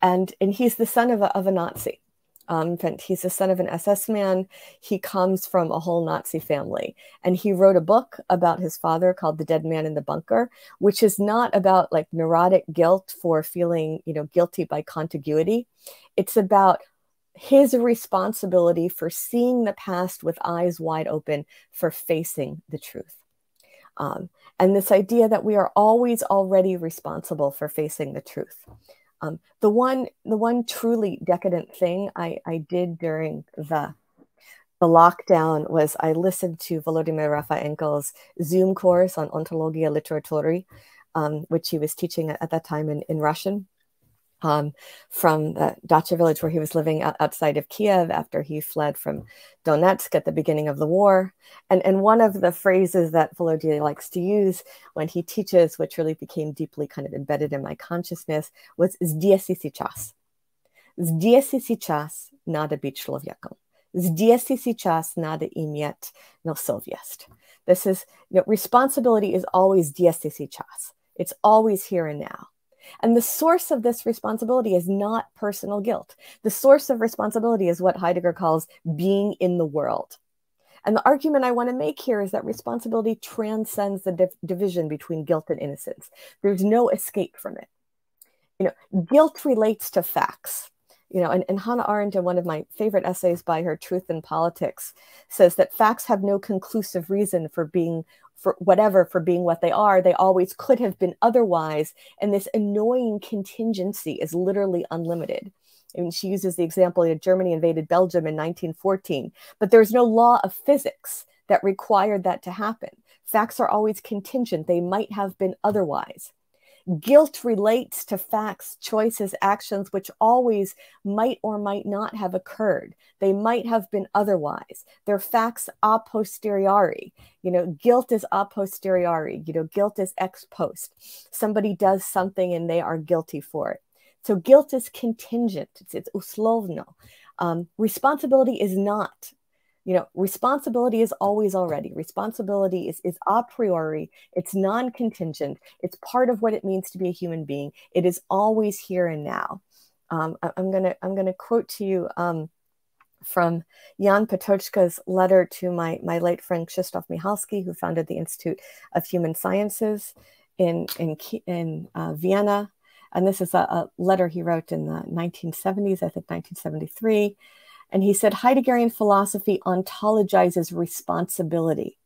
And, and he's the son of a, of a Nazi. Um, he's the son of an SS man. He comes from a whole Nazi family. And he wrote a book about his father called The Dead Man in the Bunker, which is not about like neurotic guilt for feeling, you know, guilty by contiguity. It's about his responsibility for seeing the past with eyes wide open, for facing the truth. Um, and this idea that we are always already responsible for facing the truth. Um, the one, the one truly decadent thing I, I did during the the lockdown was I listened to Volodymyr Rafeyenko's Zoom course on ontologia literatury, um, which he was teaching at, at that time in, in Russian um, from the Dacha village where he was living outside of Kiev after he fled from Donetsk at the beginning of the war. And, and one of the phrases that Volodya likes to use when he teaches, which really became deeply kind of embedded in my consciousness, was здесь и сейчас. Здесь и сейчас надо быть человеком. Здесь и сейчас надо иметь совесть. This is, you know, responsibility is always здесь и сейчас. It's always here and now. and the source of this responsibility is not personal guilt. The source of responsibility is what Heidegger calls being in the world. And the argument I want to make here is that responsibility transcends the div division between guilt and innocence. There's no escape from it. You know, guilt relates to facts. You know, and, and Hannah Arendt, in one of my favorite essays by her, Truth and Politics, says that facts have no conclusive reason for being for whatever for being what they are they always could have been otherwise and this annoying contingency is literally unlimited I mean, she uses the example that Germany invaded Belgium in 1914, but there's no law of physics that required that to happen. Facts are always contingent. They might have been otherwise. Guilt relates to facts, choices, actions, which always might or might not have occurred. They might have been otherwise. They're facts a posteriori. You know, guilt is a posteriori. You know, guilt is ex post. Somebody does something and they are guilty for it. So guilt is contingent. It's, it's uslovno. Um, responsibility is not you know responsibility is always already. Responsibility is, is a priori. It's non-contingent. It's part of what it means to be a human being. It is always here and now. Um, I, am gonna i'm gonna quote to you um, from Jan Patočka's letter to my, my late friend Krzysztof Michalski, who founded the Institute of Human Sciences in, in, in uh, Vienna. And this is a, a, letter he wrote in the 1970s, I think 1973. And he said Heideggerian philosophy ontologizes responsibility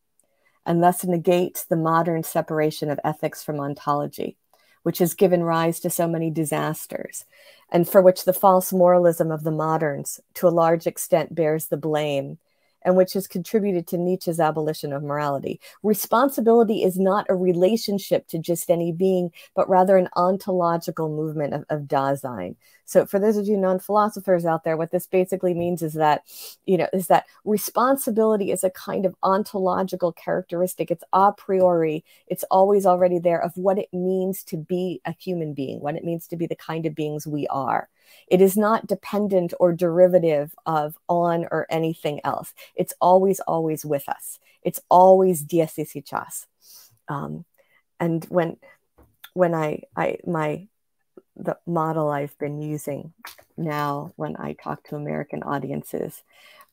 and thus negates the modern separation of ethics from ontology, which has given rise to so many disasters, and for which the false moralism of the moderns, to a large extent, bears the blame and which has contributed to Nietzsche's abolition of morality. Responsibility is not a relationship to just any being, but rather an ontological movement of, of Dasein. So for those of you non-philosophers out there, what this basically means is that, you know, is that responsibility is a kind of ontological characteristic. It's a priori, it's always already there of what it means to be a human being, what it means to be the kind of beings we are. It is not dependent or derivative of on or anything else. It's always, always with us. It's always dies. Um, and when when I, I my the model I've been using now when I talk to American audiences,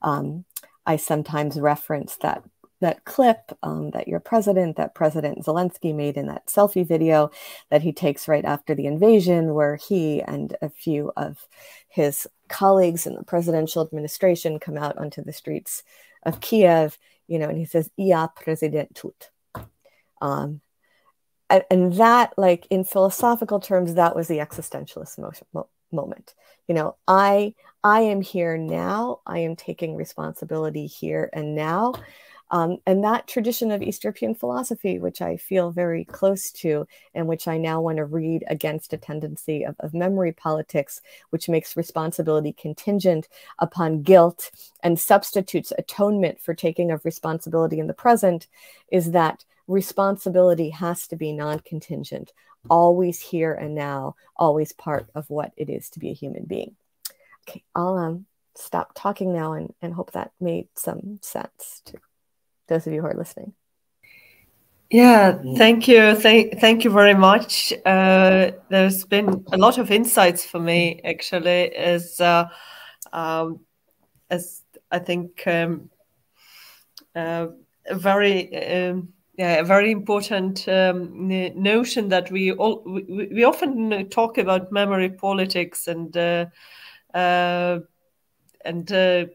um, I sometimes reference that that clip um, that your president, that President Zelensky made in that selfie video that he takes right after the invasion, where he and a few of his colleagues in the presidential administration come out onto the streets of Kiev, you know, and he says, "Ja, President tut." Um, and, and, that, like in philosophical terms, that was the existentialist mo moment. You know, I I am here now. I am taking responsibility here and now. Um, and that tradition of East European philosophy, which I feel very close to, and which I now want to read against a tendency of, of memory politics, which makes responsibility contingent upon guilt and substitutes atonement for taking of responsibility in the present, is that responsibility has to be non contingent, always here and now, always part of what it is to be a human being. Okay, I'll um, stop talking now and, and hope that made some sense those of you who are listening. Yeah, thank you. Thank, thank you very much. Uh, there's been a lot of insights for me, actually, as uh, um, as I think um, uh, a very um, yeah, a very important um, notion that we all we, we, often talk about memory politics and uh, uh, and uh,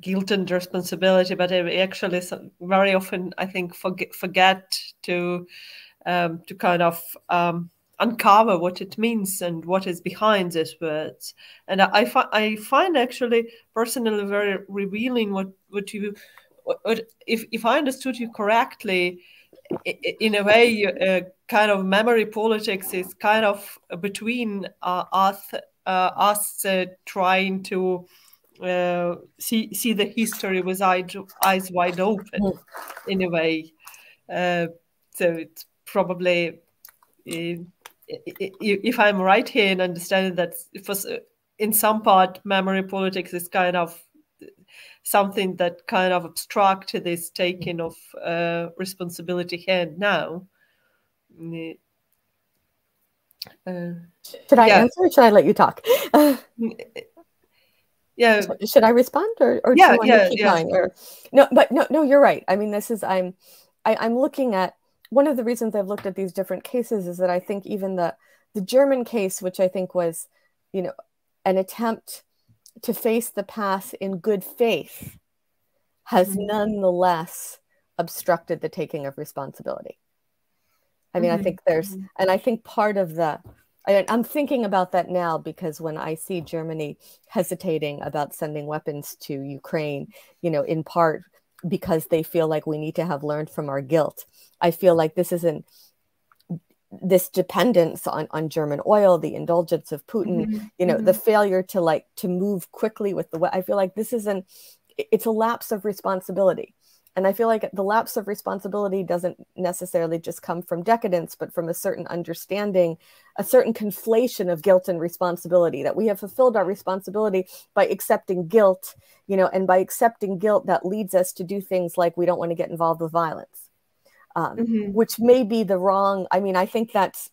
guilt and responsibility, but I actually very often I think forget, forget to um, to kind of um, uncover what it means and what is behind these words. And I, I, fi- I find actually personally very revealing what what you what, if if I understood you correctly. In a way, uh, kind of memory politics is kind of between uh, us, uh, us uh, trying to uh, see see the history with eyes, eyes wide open mm. in a way. Uh, so it's probably uh, if I'm right here in understanding that for, in some part memory politics is kind of something that kind of obstruct this taking of uh, responsibility here and now. Uh, should I yeah. answer or should I let you talk? yeah should i respond or, or yeah yeah, yeah. or no but no no you're right i mean this is i'm I, i'm looking at one of the reasons i've looked at these different cases is that i think even the the german case which i think was you know an attempt to face the past in good faith has mm-hmm. nonetheless obstructed the taking of responsibility i mean mm-hmm. i think there's mm-hmm. and i think part of the I, am thinking about that now because when I see Germany hesitating about sending weapons to Ukraine, you know, in part because they feel like we need to have learned from our guilt, I feel like this isn't this dependence on, on German oil, the indulgence of Putin, mm-hmm. you know, mm-hmm. the failure to like to move quickly with the I feel like this isn't it's a lapse of responsibility. And I feel like the lapse of responsibility doesn't necessarily just come from decadence, but from a certain understanding, a certain conflation of guilt and responsibility that we have fulfilled our responsibility by accepting guilt, you know, and by accepting guilt that leads us to do things like we don't want to get involved with violence, um, mm-hmm. which may be the wrong. I mean, I think that's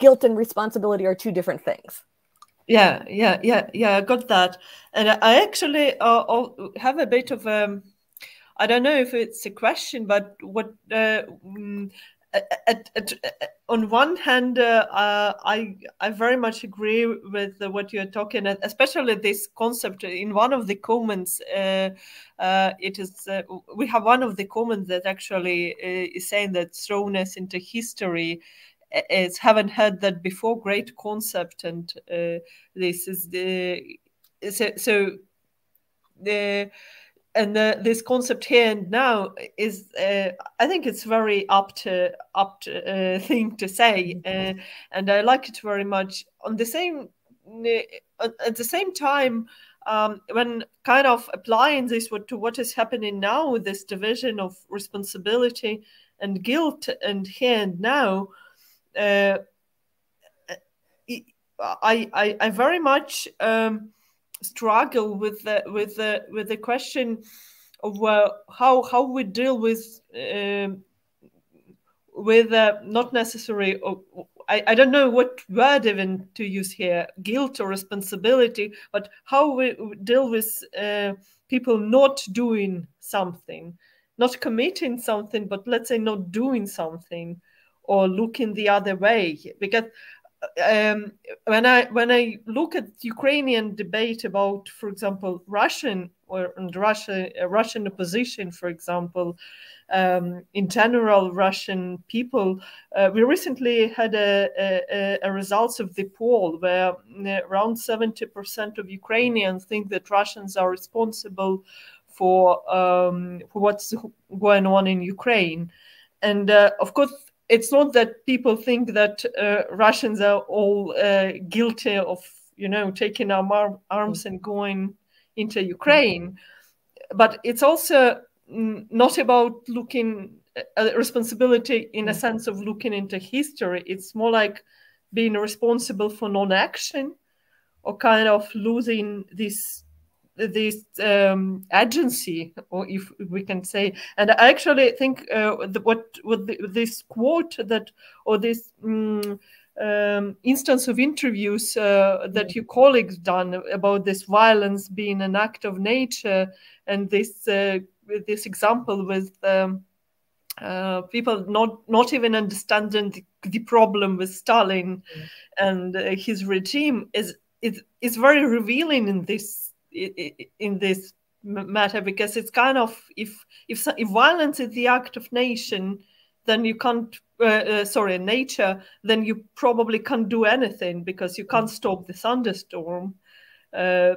guilt and responsibility are two different things. Yeah, yeah, yeah, yeah. I got that, and I actually uh, have a bit of um I don't know if it's a question, but what uh, at, at, at, on one hand, uh, uh, I I very much agree with what you're talking, especially this concept. In one of the comments, uh, uh it is uh, we have one of the comments that actually is saying that throwness into history is haven't heard that before. Great concept, and this is the so so the and the, this concept here and now is uh, i think it's very up to up to, uh, thing to say mm-hmm. uh, and i like it very much on the same uh, at the same time um, when kind of applying this to what is happening now with this division of responsibility and guilt and here and now uh, I, I, I very much um, struggle with the with the with the question of uh, how how we deal with um, with uh, not necessary or, I, I don't know what word even to use here guilt or responsibility but how we deal with uh, people not doing something not committing something but let's say not doing something or looking the other way. Because um, when I when I look at Ukrainian debate about, for example, Russian or Russia Russian opposition, for example, um, in general, Russian people, uh, we recently had a, a, a, results of the poll where uh, around seventy percent of Ukrainians think that Russians are responsible for um, for what's going on in Ukraine, and uh, of course it's not that people think that uh, Russians are all uh, guilty of, you know, taking our arms and going into Ukraine, but it's also not about looking a uh, responsibility in a sense of looking into history. It's more like being responsible for non-action or kind of losing this this um, agency, or if we can say. And I actually think uh, the, what what the, this quote that or this. Um, um, instance of interviews uh, that your colleagues done about this violence being an act of nature, and this uh, this example with um, uh, people not not even understanding the, the problem with Stalin mm. and uh, his regime is is is very revealing in this in this matter because it's kind of if if if violence is the act of nation, then you can't. Uh, uh, sorry, nature, then you probably can't do anything because you can't stop the thunderstorm. Uh,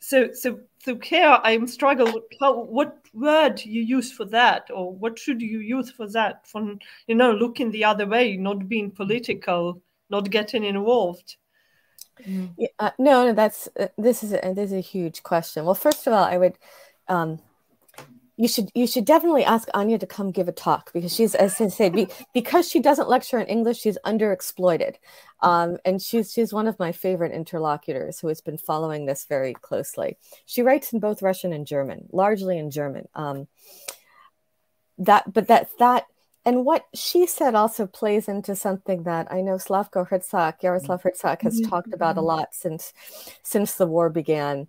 so, so, so here I'm struggling. How, what word you use for that, or what should you use for that? For you know, looking the other way, not being political, not getting involved. Mm. Yeah, uh, no, no, that's uh, this is a, this is a huge question. Well, first of all, I would um, you should you should definitely ask Anya to come give a talk because she's as I say be, because she doesn't lecture in English, she's underexploited, um, and she's she's one of my favorite interlocutors who has been following this very closely. She writes in both Russian and German, largely in German. Um, that but that that and what she said also plays into something that I know Slavko Hrytsak, Yaroslav Hrytsak, has mm-hmm. talked about a mm-hmm. lot since since the war began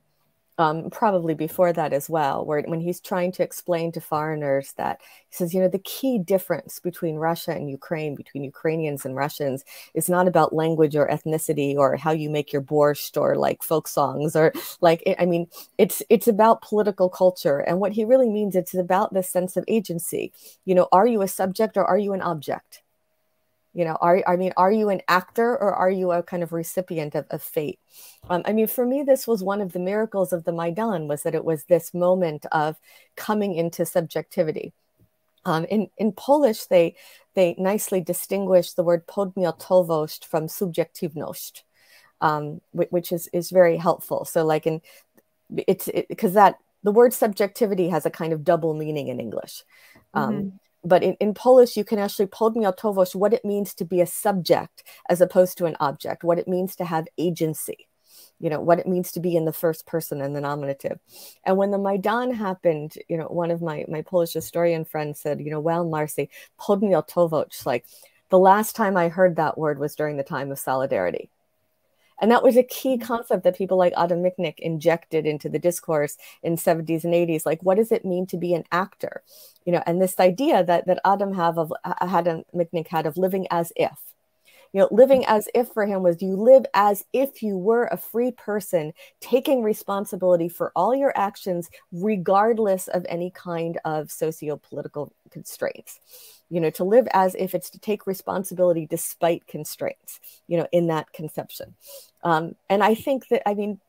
um, probably before that as well, where when he's trying to explain to foreigners that he says, you know, the key difference between Russia and Ukraine, between Ukrainians and Russians, is not about language or ethnicity or how you make your borscht or like folk songs or like I mean, it's it's about political culture, and what he really means it's about this sense of agency. You know, are you a subject or are you an object? You know are i mean are you an actor or are you a kind of recipient of, of fate? Um, i mean for me this was one of the miracles of the maidan was that it was this moment of coming into subjectivity. Um, in, in polish they they nicely distinguish the word podmiotowość from subiektywność um, which is is very helpful. So like in it's because it, that the word subjectivity has a kind of double meaning in english. Um, mm-hmm but in, in Polish, you can actually podmiotowość what it means to be a subject as opposed to an object, what it means to have agency, you know, what it means to be in the first person and the nominative. And when the Maidan happened, you know, one of my, my Polish historian friends said, you know, well, Marcy, podmiotowość, like the last time I heard that word was during the time of solidarity. And that was a key concept that people like Adam Michnik injected into the discourse in 70s and 80s. Like, what does it mean to be an actor? You know, and this idea that that Adam have of Adam Michnik had of living as if. You know, living as if for him was you live as if you were a free person taking responsibility for all your actions, regardless of any kind of socio political constraints. You know to live as if it's to take responsibility despite constraints you know in that conception. Um, and i think that i mean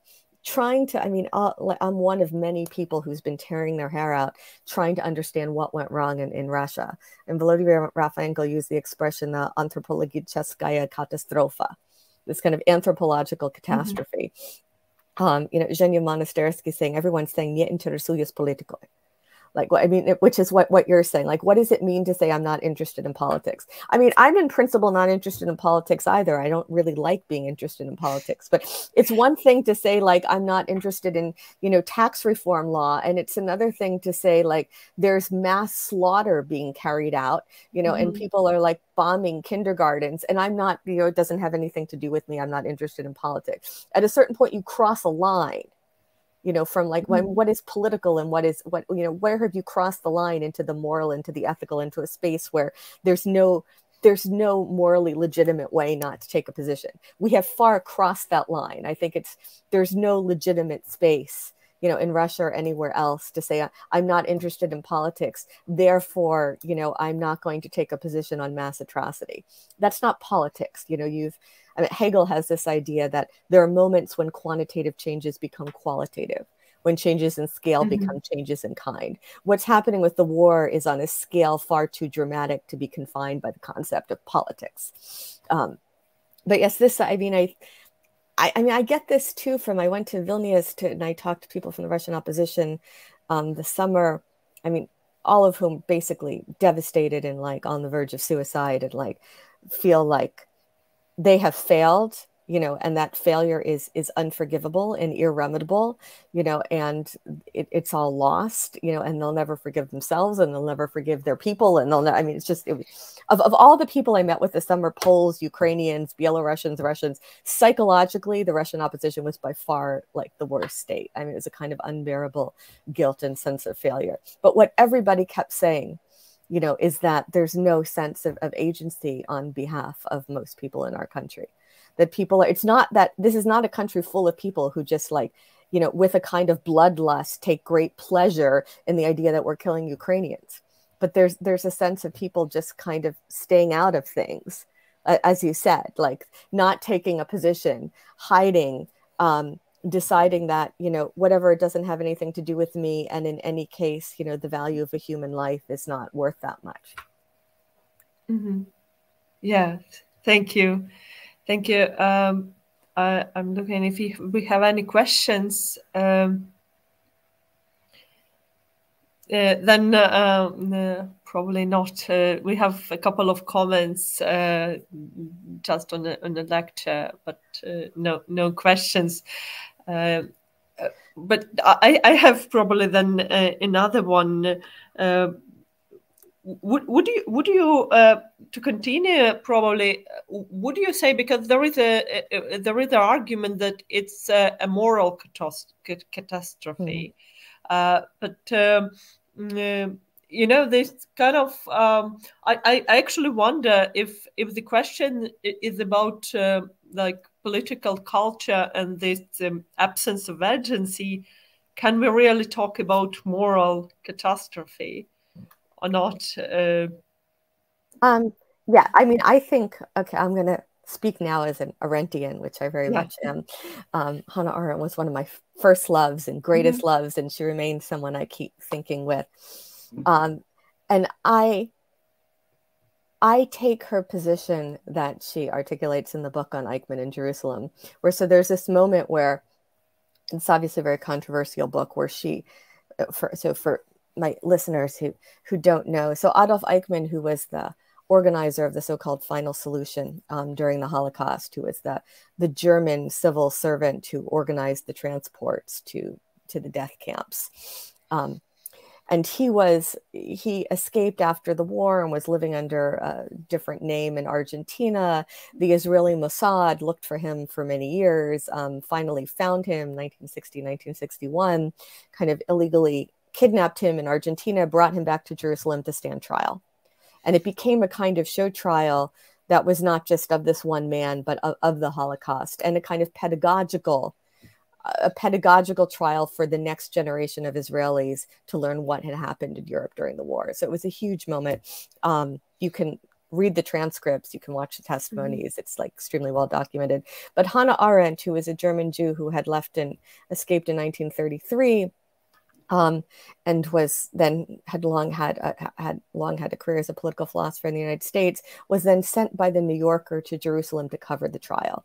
trying to i mean uh, i'm one of many people who's been tearing their hair out trying to understand what went wrong in, in russia and volodymyr Rafeyenko used the expression the anthropologicheskaya katastrofa this kind of anthropological mm-hmm. catastrophe mm-hmm. um, you know Zhenya Monastersky saying everyone's saying polityką like what i mean which is what what you're saying like what does it mean to say i'm not interested in politics? I mean i'm in principle not interested in politics either. I don't really like being interested in politics but it's one thing to say like i'm not interested in you know tax reform law and it's another thing to say like there's mass slaughter being carried out you know mm-hmm. and people are like bombing kindergartens and i'm not you know it doesn't have anything to do with me. I'm not interested in politics. At a certain point you cross a line you know from like when, mm-hmm. what is political and what is what you know where have you crossed the line into the moral into the ethical into a space where there's no there's no morally legitimate way not to take a position? We have far crossed that line. I think it's there's no legitimate space you know in russia or anywhere else to say i'm not interested in politics therefore you know i'm not going to take a position on mass atrocity. That's not politics. You know you've I mean, hegel has this idea that there are moments when quantitative changes become qualitative when changes in scale mm-hmm. become changes in kind. What's happening with the war is on a scale far too dramatic to be confined by the concept of politics. Um, but yes, this, I mean, I, I, I, mean, I get this too from, I went to Vilnius to, and I talked to people from the Russian opposition um, the summer. I mean, all of whom basically devastated and like on the verge of suicide and like feel like they have failed you know and that failure is is unforgivable and irremediable you know and it, it's all lost you know and they'll never forgive themselves and they'll never forgive their people and they'll i mean it's just it, of, of all the people i met with this summer poles ukrainians belarusians russians psychologically the russian opposition was by far like the worst state. I mean it was a kind of unbearable guilt and sense of failure. But what everybody kept saying you know, is that there's no sense of, of agency on behalf of most people in our country. That people are, it's not that this is not a country full of people who just like you know, with a kind of bloodlust, take great pleasure in the idea that we're killing Ukrainians. But there's there's a sense of people just kind of staying out of things, uh, as you said, like not taking a position, hiding, um, deciding that you know whatever it doesn't have anything to do with me, and in any case, you know, the value of a human life is not worth that much. Mm-hmm. Yeah, thank you, thank you. Um, I, am looking if we have any questions. Um, uh, then uh, uh, probably not. Uh, we have a couple of comments uh, just on the on the lecture, but uh, no no questions. But I, I have probably then another one would would you would you uh, to continue probably would you say because there is a, a there is an argument that it's a, a moral catastrophe mm. uh, but um, mm, you know this kind of um, I, I actually wonder if if the question is about uh, like political culture and this um, absence of agency can we really talk about moral catastrophe or not? Uh... Um, yeah, I mean, I think, okay, I'm going to speak now as an Arendtian, which I very yeah. much am. Um, Hannah Arendt was one of my first loves and greatest mm-hmm. loves, and she remains someone I keep thinking with. Um, and I, I take her position that she articulates in the book on Eichmann in Jerusalem, where so there's this moment where it's obviously a very controversial book where she, uh, for, so for my listeners who who don't know. So Adolf Eichmann, who was the organizer of the so-called final solution um, during the Holocaust, who was the the German civil servant who organized the transports to to the death camps. Um, and he was he escaped after the war and was living under a different name in Argentina. The Israeli Mossad looked for him for many years. Um, finally, found him 1960, 1961, kind of illegally kidnapped him in Argentina, brought him back to Jerusalem to stand trial. And it became a kind of show trial that was not just of this one man, but of, of the Holocaust and a kind of pedagogical, a pedagogical trial for the next generation of Israelis to learn what had happened in Europe during the war. So it was a huge moment. Um, you can read the transcripts, you can watch the testimonies. Mm-hmm. It's like extremely well documented. But Hannah Arendt, who was a German Jew who had left and escaped in 1933, um, and was then had long had uh, had long had a career as a political philosopher in the United States, was then sent by the New Yorker to Jerusalem to cover the trial.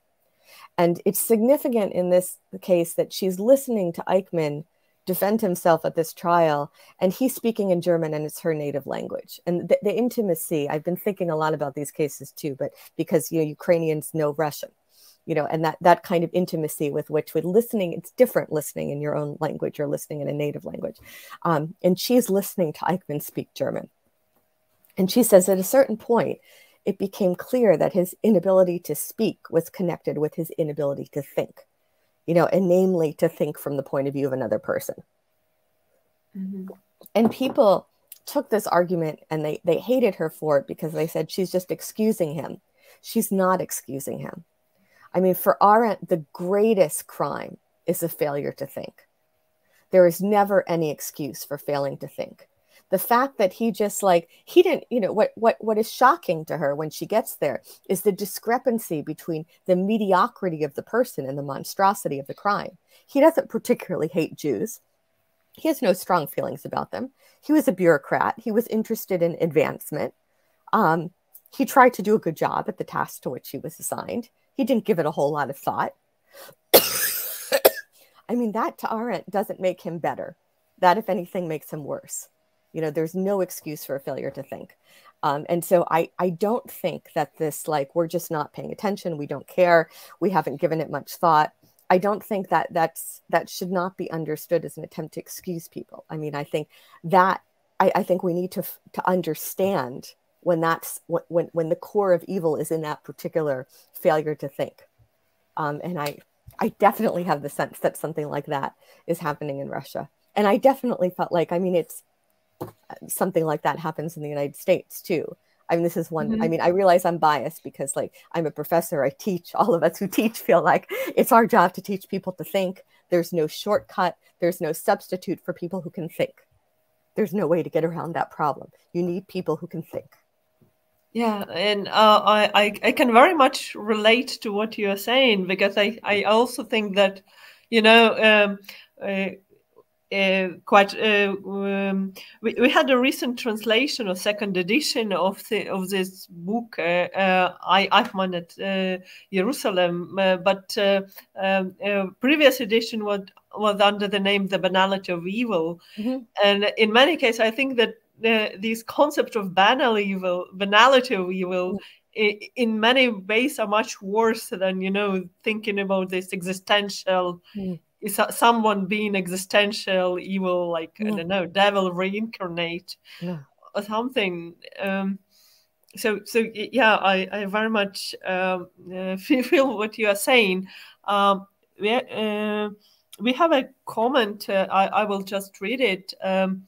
And it's significant in this case that she's listening to Eichmann defend himself at this trial, and he's speaking in German, and it's her native language. And the, the intimacy, I've been thinking a lot about these cases too, but because you know Ukrainians know Russian, you know and that that kind of intimacy with which with listening it's different listening in your own language or listening in a native language um, and she's listening to eichmann speak german and she says at a certain point it became clear that his inability to speak was connected with his inability to think you know and namely to think from the point of view of another person mm-hmm. and people took this argument and they they hated her for it because they said she's just excusing him she's not excusing him I mean, for Arendt, the greatest crime is a failure to think. There is never any excuse for failing to think. The fact that he just like he didn't, you know, what what what is shocking to her when she gets there is the discrepancy between the mediocrity of the person and the monstrosity of the crime. He doesn't particularly hate Jews. He has no strong feelings about them. He was a bureaucrat. He was interested in advancement. Um, he tried to do a good job at the task to which he was assigned. He didn't give it a whole lot of thought. I mean, that to Arendt doesn't make him better. That, if anything, makes him worse. You know, there's no excuse for a failure to think. Um, and so I, I don't think that this, like, we're just not paying attention. We don't care. We haven't given it much thought. I don't think that that's that should not be understood as an attempt to excuse people. I mean, I think that I, I think we need to to understand when that's when when the core of evil is in that particular failure to think um, and i i definitely have the sense that something like that is happening in russia and i definitely felt like i mean it's something like that happens in the united states too I mean, this is one. Mm-hmm. I mean, I realize I'm biased because, like, I'm a professor. I teach. All of us who teach feel like it's our job to teach people to think. there's no shortcut there's no substitute for people who can think there's no way to get around that problem you need people who can think yeah, and uh, I, I, I can very much relate to what you are saying because I, I also think that, you know, um, uh, uh, quite. Uh, um, we, we had a recent translation or second edition of the of this book, uh, uh, I Eichmann at Jerusalem, but um, previous edition was was under the name "The Banality of Evil," mm-hmm. and in many cases, I think that the, these concepts of banal evil, banality of evil, mm. in many ways are much worse than you know thinking about this existential. Mm. Is someone being existential evil, like I don't know, devil reincarnate, yeah. or something? Um, so, so yeah, I, I very much um, uh, feel what you are saying. Um, we, uh, we have a comment. Uh, I, I will just read it. Um,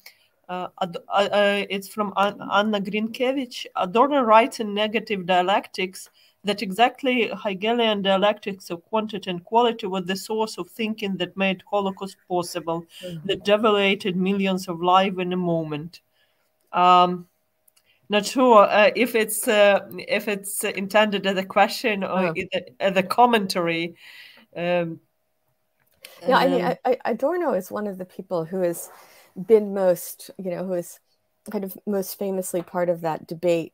uh, uh, uh, it's from Anna Grinkiewicz. Adorno writes in Negative Dialectics that exactly Hegelian dialectics of quantity and quality was the source of thinking that made Holocaust possible, mm-hmm. that devaluated millions of lives in a moment. Um, not sure uh, if it's uh, if it's intended as a question or oh. as a commentary. Um, yeah, I mean, um, I, I, Adorno is one of the people who has been most, you know, who is kind of most famously part of that debate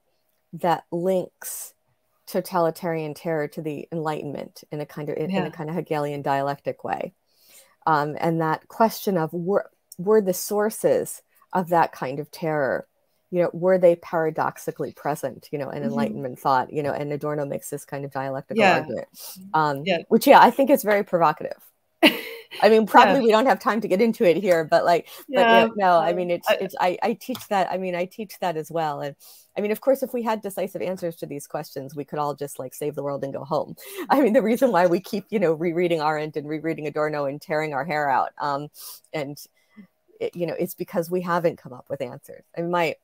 that links totalitarian terror to the Enlightenment in a kind of in, yeah. in a kind of Hegelian dialectic way, um, and that question of were were the sources of that kind of terror, you know, were they paradoxically present, you know, in mm-hmm. Enlightenment thought, you know, and Adorno makes this kind of dialectical yeah. argument, um, yeah. which yeah, I think is very provocative. I mean, probably yeah. we don't have time to get into it here, but like, yeah. but no, I mean, it's, it's, I, I teach that. I mean, I teach that as well. And I mean, of course, if we had decisive answers to these questions, we could all just like save the world and go home. I mean, the reason why we keep, you know, rereading Arendt and rereading Adorno and tearing our hair out, um, and it, you know, it's because we haven't come up with answers. I mean, my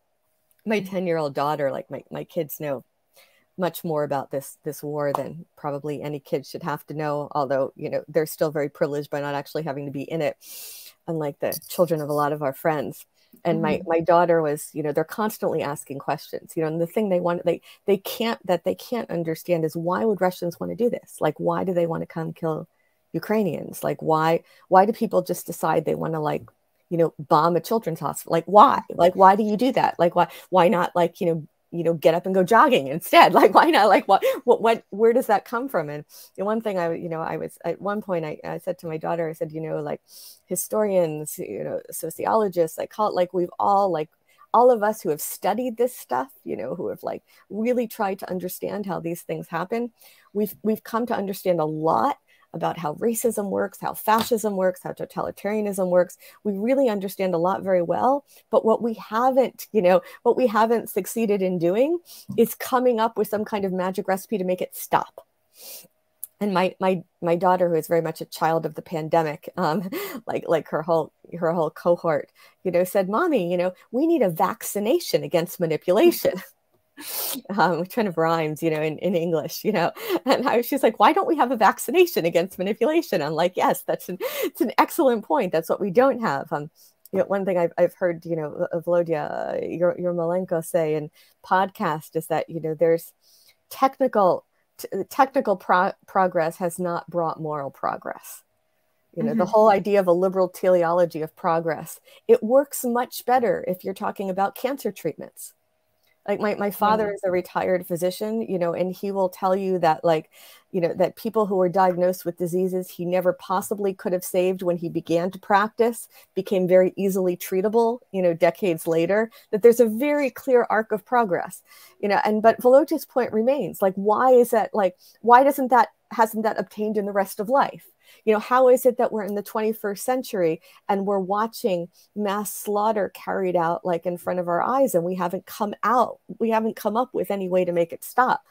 my ten year old daughter, like my my kids know much more about this this war than probably any kid should have to know although you know they're still very privileged by not actually having to be in it unlike the children of a lot of our friends. And my mm-hmm. my daughter was you know they're constantly asking questions you know and the thing they want they they can't that they can't understand is why would russians want to do this? Like why do they want to come kill ukrainians? Like why why do people just decide they want to like you know bomb a children's hospital? Like why? Like why do you do that? Like why why not like you know you know get up and go jogging instead. Like why not? Like what what what where does that come from? And the one thing i you know i was at one point I, I said to my daughter i said you know like historians you know sociologists like call it like we've all like all of us who have studied this stuff you know who have like really tried to understand how these things happen we've we've come to understand a lot about how racism works, how fascism works, how totalitarianism works. We really understand a lot very well. But what we haven't, you know, what we haven't succeeded in doing is coming up with some kind of magic recipe to make it stop. And my my my daughter, who is very much a child of the pandemic, um, like like her whole her whole cohort, you know, said, "Mommy, you know, we need a vaccination against manipulation." um, which kind of rhymes, you know, in, in English, you know. And I, she's like, why don't we have a vaccination against manipulation? I'm like, yes, that's an, it's an excellent point. That's what we don't have. Um, you know, one thing I've, I've heard, you know, Volodya, your, Yermolenko say in podcast is that, you know, there's technical, t- technical pro- progress has not brought moral progress. You know, mm-hmm. the whole idea of a liberal teleology of progress, it works much better if you're talking about cancer treatments like my, my father mm-hmm. is a retired physician you know and he will tell you that like you know that people who were diagnosed with diseases he never possibly could have saved when he began to practice became very easily treatable you know decades later that there's a very clear arc of progress you know and but Volodya's point remains like why is that like why doesn't that hasn't that obtained in the rest of life you know how is it that we're in the 21st century and we're watching mass slaughter carried out like in front of our eyes and we haven't come out we haven't come up with any way to make it stop?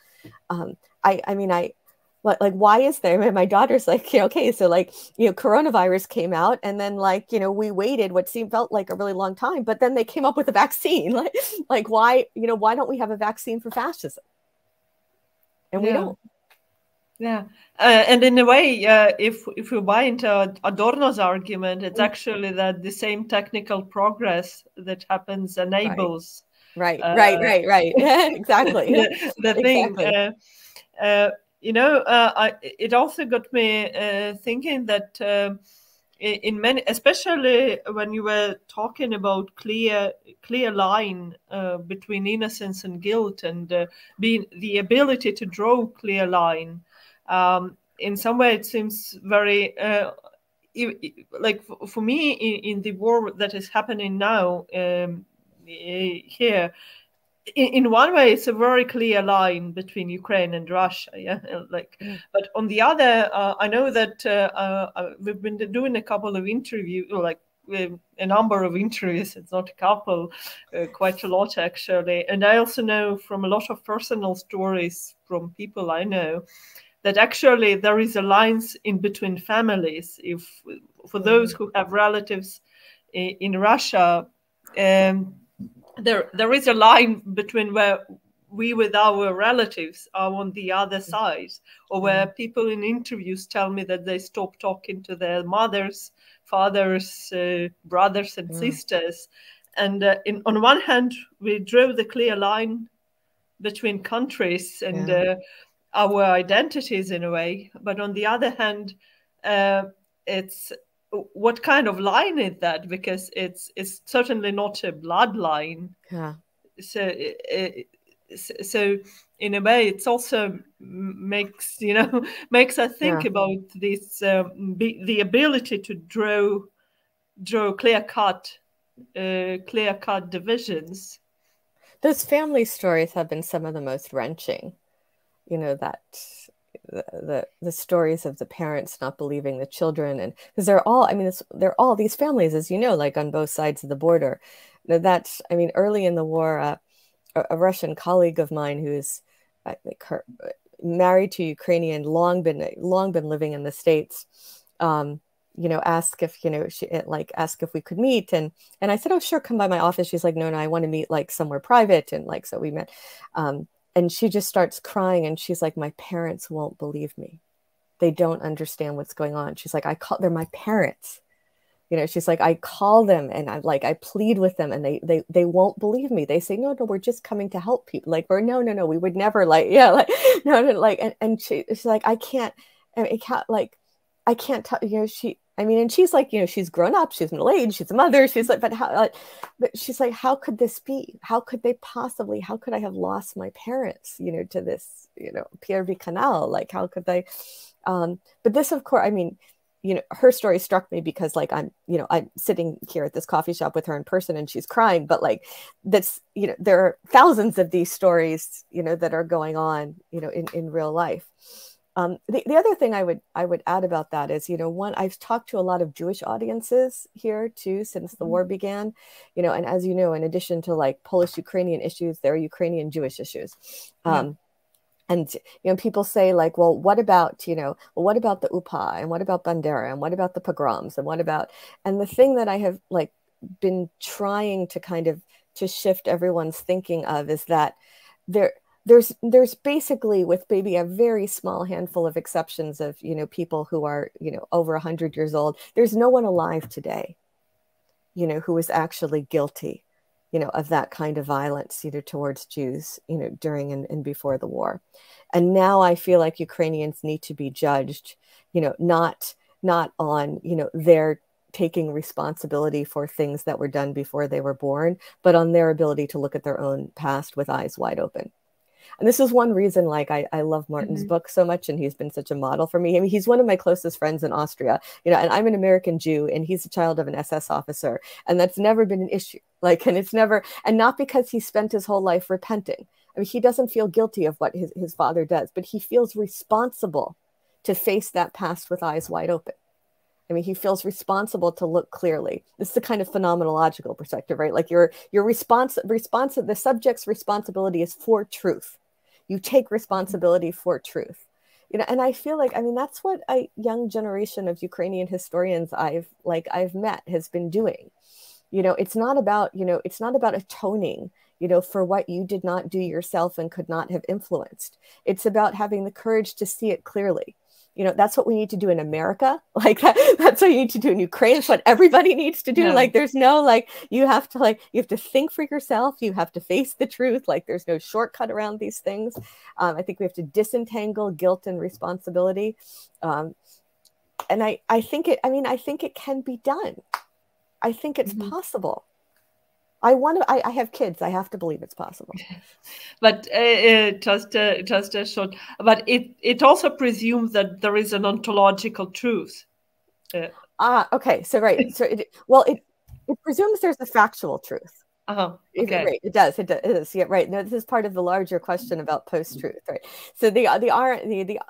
Um, i i mean i like, like why is there and my daughter's like you know, okay so like you know coronavirus came out and then like you know we waited what seemed felt like a really long time but then they came up with a vaccine. Like like why you know why don't we have a vaccine for fascism? And we don't Yeah, uh, and in a way, uh, if if we buy into Adorno's argument, it's mm. actually that the same technical progress that happens enables. Right, uh, right, right, right, right. exactly. the, thing, exactly. Uh, uh, you know, uh, I, it also got me thinking that in many especially when you were talking about clear clear line uh, between innocence and guilt and uh, being the ability to draw clear line um, in some way it seems very uh, like for me in, in, the war that is happening now um, here in, in one way it's a very clear line between ukraine and russia yeah like mm. but on the other uh, i know that uh, uh, uh we've been doing a couple of interviews like a number of interviews it's not a couple uh, quite a lot actually and i also know from a lot of personal stories from people i know that actually there is a lines in between families if for those mm. who have relatives in, in russia um, there there is a line between where we with our relatives are on the other mm-hmm. side or where mm-hmm. people in interviews tell me that they stop talking to their mothers fathers uh, brothers and sisters and uh, in, on one hand we drew the clear line between countries and yeah. uh, our identities in a way but on the other hand uh, it's what kind of line is that? Because it's it's certainly not a bloodline. Yeah. So it, so in a way, it's also makes you know makes us think yeah. about this um, be, the ability to draw draw clear cut uh, clear cut divisions. Those family stories have been some of the most wrenching. You know that the, the, stories of the parents not believing the children and because they're all i mean they're all these families as you know like on both sides of the border. That's i mean early in the war uh, a, a, russian colleague of mine who's like her married to ukrainian long been long been living in the states um, you know ask if you know she like ask if we could meet. And and i said oh sure come by my office. She's like no no i want to meet like somewhere private and like so we met. Um, and she just starts crying and she's like my parents won't believe me. They don't understand what's going on. She's like i call they're my parents. You know she's like i call them and i like i plead with them and they they they won't believe me. They say no no we're just coming to help people. Like we're no no no we would never like yeah like no no like and, and she, she's like i can't i mean, can't like i can't tell you know she I mean, and she's like, you know, she's grown up, she's middle aged, she's a mother. She's like, but how? Like, but she's like, how could this be? How could they possibly? How could I have lost my parents? You know, to this, you know, Pierre. Canal. Like, how could they? Um, but this, of course, I mean, you know, her story struck me because, like, I'm, you know, I'm sitting here at this coffee shop with her in person, and she's crying. But like, that's, you know, there are thousands of these stories, you know, that are going on, you know, in in real life. Um, the, the other thing I would I would add about that is, you know, one I've talked to a lot of Jewish audiences here too since the mm-hmm. war began, you know, and as you know, in addition to like Polish Ukrainian issues, there are Ukrainian Jewish issues. Um, and you know, people say like, well, what about you know, well, what about the UPA and what about Bandera and what about the pogroms and what about and the thing that I have like been trying to kind of to shift everyone's thinking of is that there there's there's basically with maybe a very small handful of exceptions of you know people who are you know over 100 years old. There's no one alive today you know who is actually guilty you know of that kind of violence either towards jews you know during and, and before the war. And now i feel like ukrainians need to be judged you know not not on you know their taking responsibility for things that were done before they were born but on their ability to look at their own past with eyes wide open and this is one reason like i, I love martin's mm-hmm. book so much and he's been such a model for me. I mean he's one of my closest friends in austria you know and i'm an american jew and he's a child of an ss officer and that's never been an issue. Like and it's never and not because he spent his whole life repenting. I mean he doesn't feel guilty of what his, his father does but he feels responsible to face that past with eyes wide open I mean, he feels responsible to look clearly. This is the kind of phenomenological perspective, right? Like your your response response the subject's responsibility is for truth you take responsibility for truth you know and i feel like i mean that's what a young generation of ukrainian historians i've like i've met has been doing you know it's not about you know it's not about atoning you know, for what you did not do yourself and could not have influenced. It's about having the courage to see it clearly. You know, that's what we need to do in America. Like that, that's what you need to do in Ukraine. It's what everybody needs to do. Yeah. Like there's no like you have to like you have to think for yourself. You have to face the truth. Like there's no shortcut around these things. Um, I think we have to disentangle guilt and responsibility. Um, and I, I think it, I mean, I think it can be done. I think it's mm-hmm. possible. I want to. I, I, have kids. I have to believe it's possible. But uh, uh, just uh, just a short. But it it also presumes that there is an ontological truth. Uh, ah, okay. So right. So it well it it presumes there's a factual truth. Oh, okay. Right. It does. It does. Yeah. Right. No, this is part of the larger question about post-truth. Right. So the the the the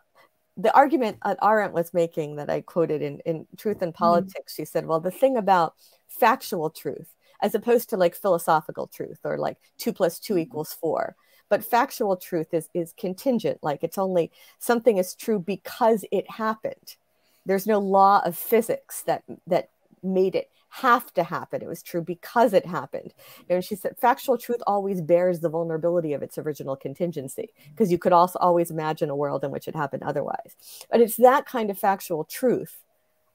the argument that Arendt was making that I quoted in, in Truth and mm-hmm. Politics, mm-hmm. she said, well, the thing about factual truth, as opposed to like philosophical truth or like two plus two mm-hmm. equals four, but factual truth is is contingent, like it's only something is true because it happened. There's no law of physics that that made it have to happen. It was true because it happened. And she said factual truth always bears the vulnerability of its original contingency because you could also always imagine a world in which it happened otherwise. But it's that kind of factual truth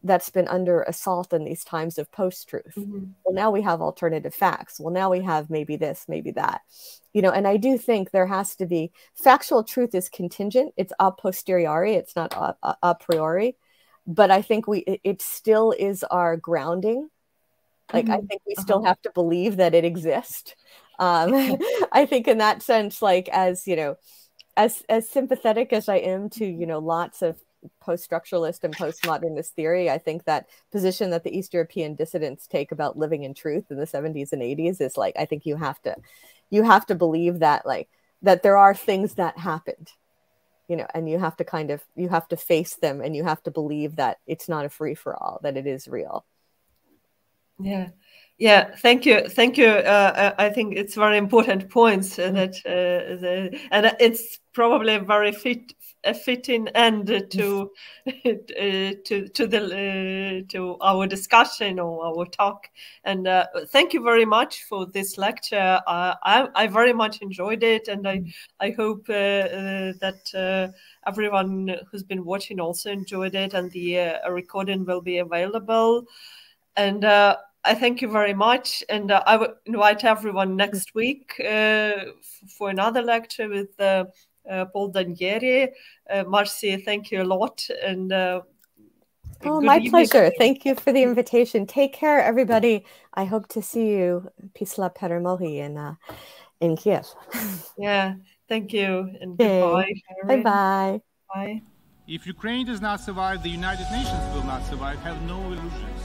that's been under assault in these times of post truth. Mm-hmm. Well, now we have alternative facts. Well, now we have maybe this, maybe that. You know, and I do think there has to be factual truth is contingent. It's a posteriori, it's not a, a, a priori. But I think we it, it still is our grounding like mm-hmm. I think we still uh-huh. have to believe that it exists. Um, I think in that sense, like as you know, as as sympathetic as I am to you know lots of post-structuralist and postmodernist theory, I think that position that the East European dissidents take about living in truth in the 70s and 80s is like I think you have to you have to believe that like that there are things that happened you know and you have to kind of you have to face them and you have to believe that it's not a free for all that it is real yeah. Yeah, thank you, thank you. Uh, I think it's very important points uh, that, uh, the, and it's probably very fit, a fitting end to uh, to to the uh, to our discussion or our talk. And uh, thank you very much for this lecture. I I very much enjoyed it, and I I hope that everyone who's been watching also enjoyed it, and the recording will be available. And I thank you very much, and uh, I would invite everyone next week uh, for another lecture with uh, uh Paul D'Anieri. Uh, Marcy, thank you a lot, and uh, oh, my evening. pleasure. Thank you for the invitation. Take care, everybody. I hope to see you, Pisla Peremohi, in in Kiev. yeah, thank you, and goodbye. Bye bye. Bye. If Ukraine does not survive, the United Nations will not survive. Have no illusions.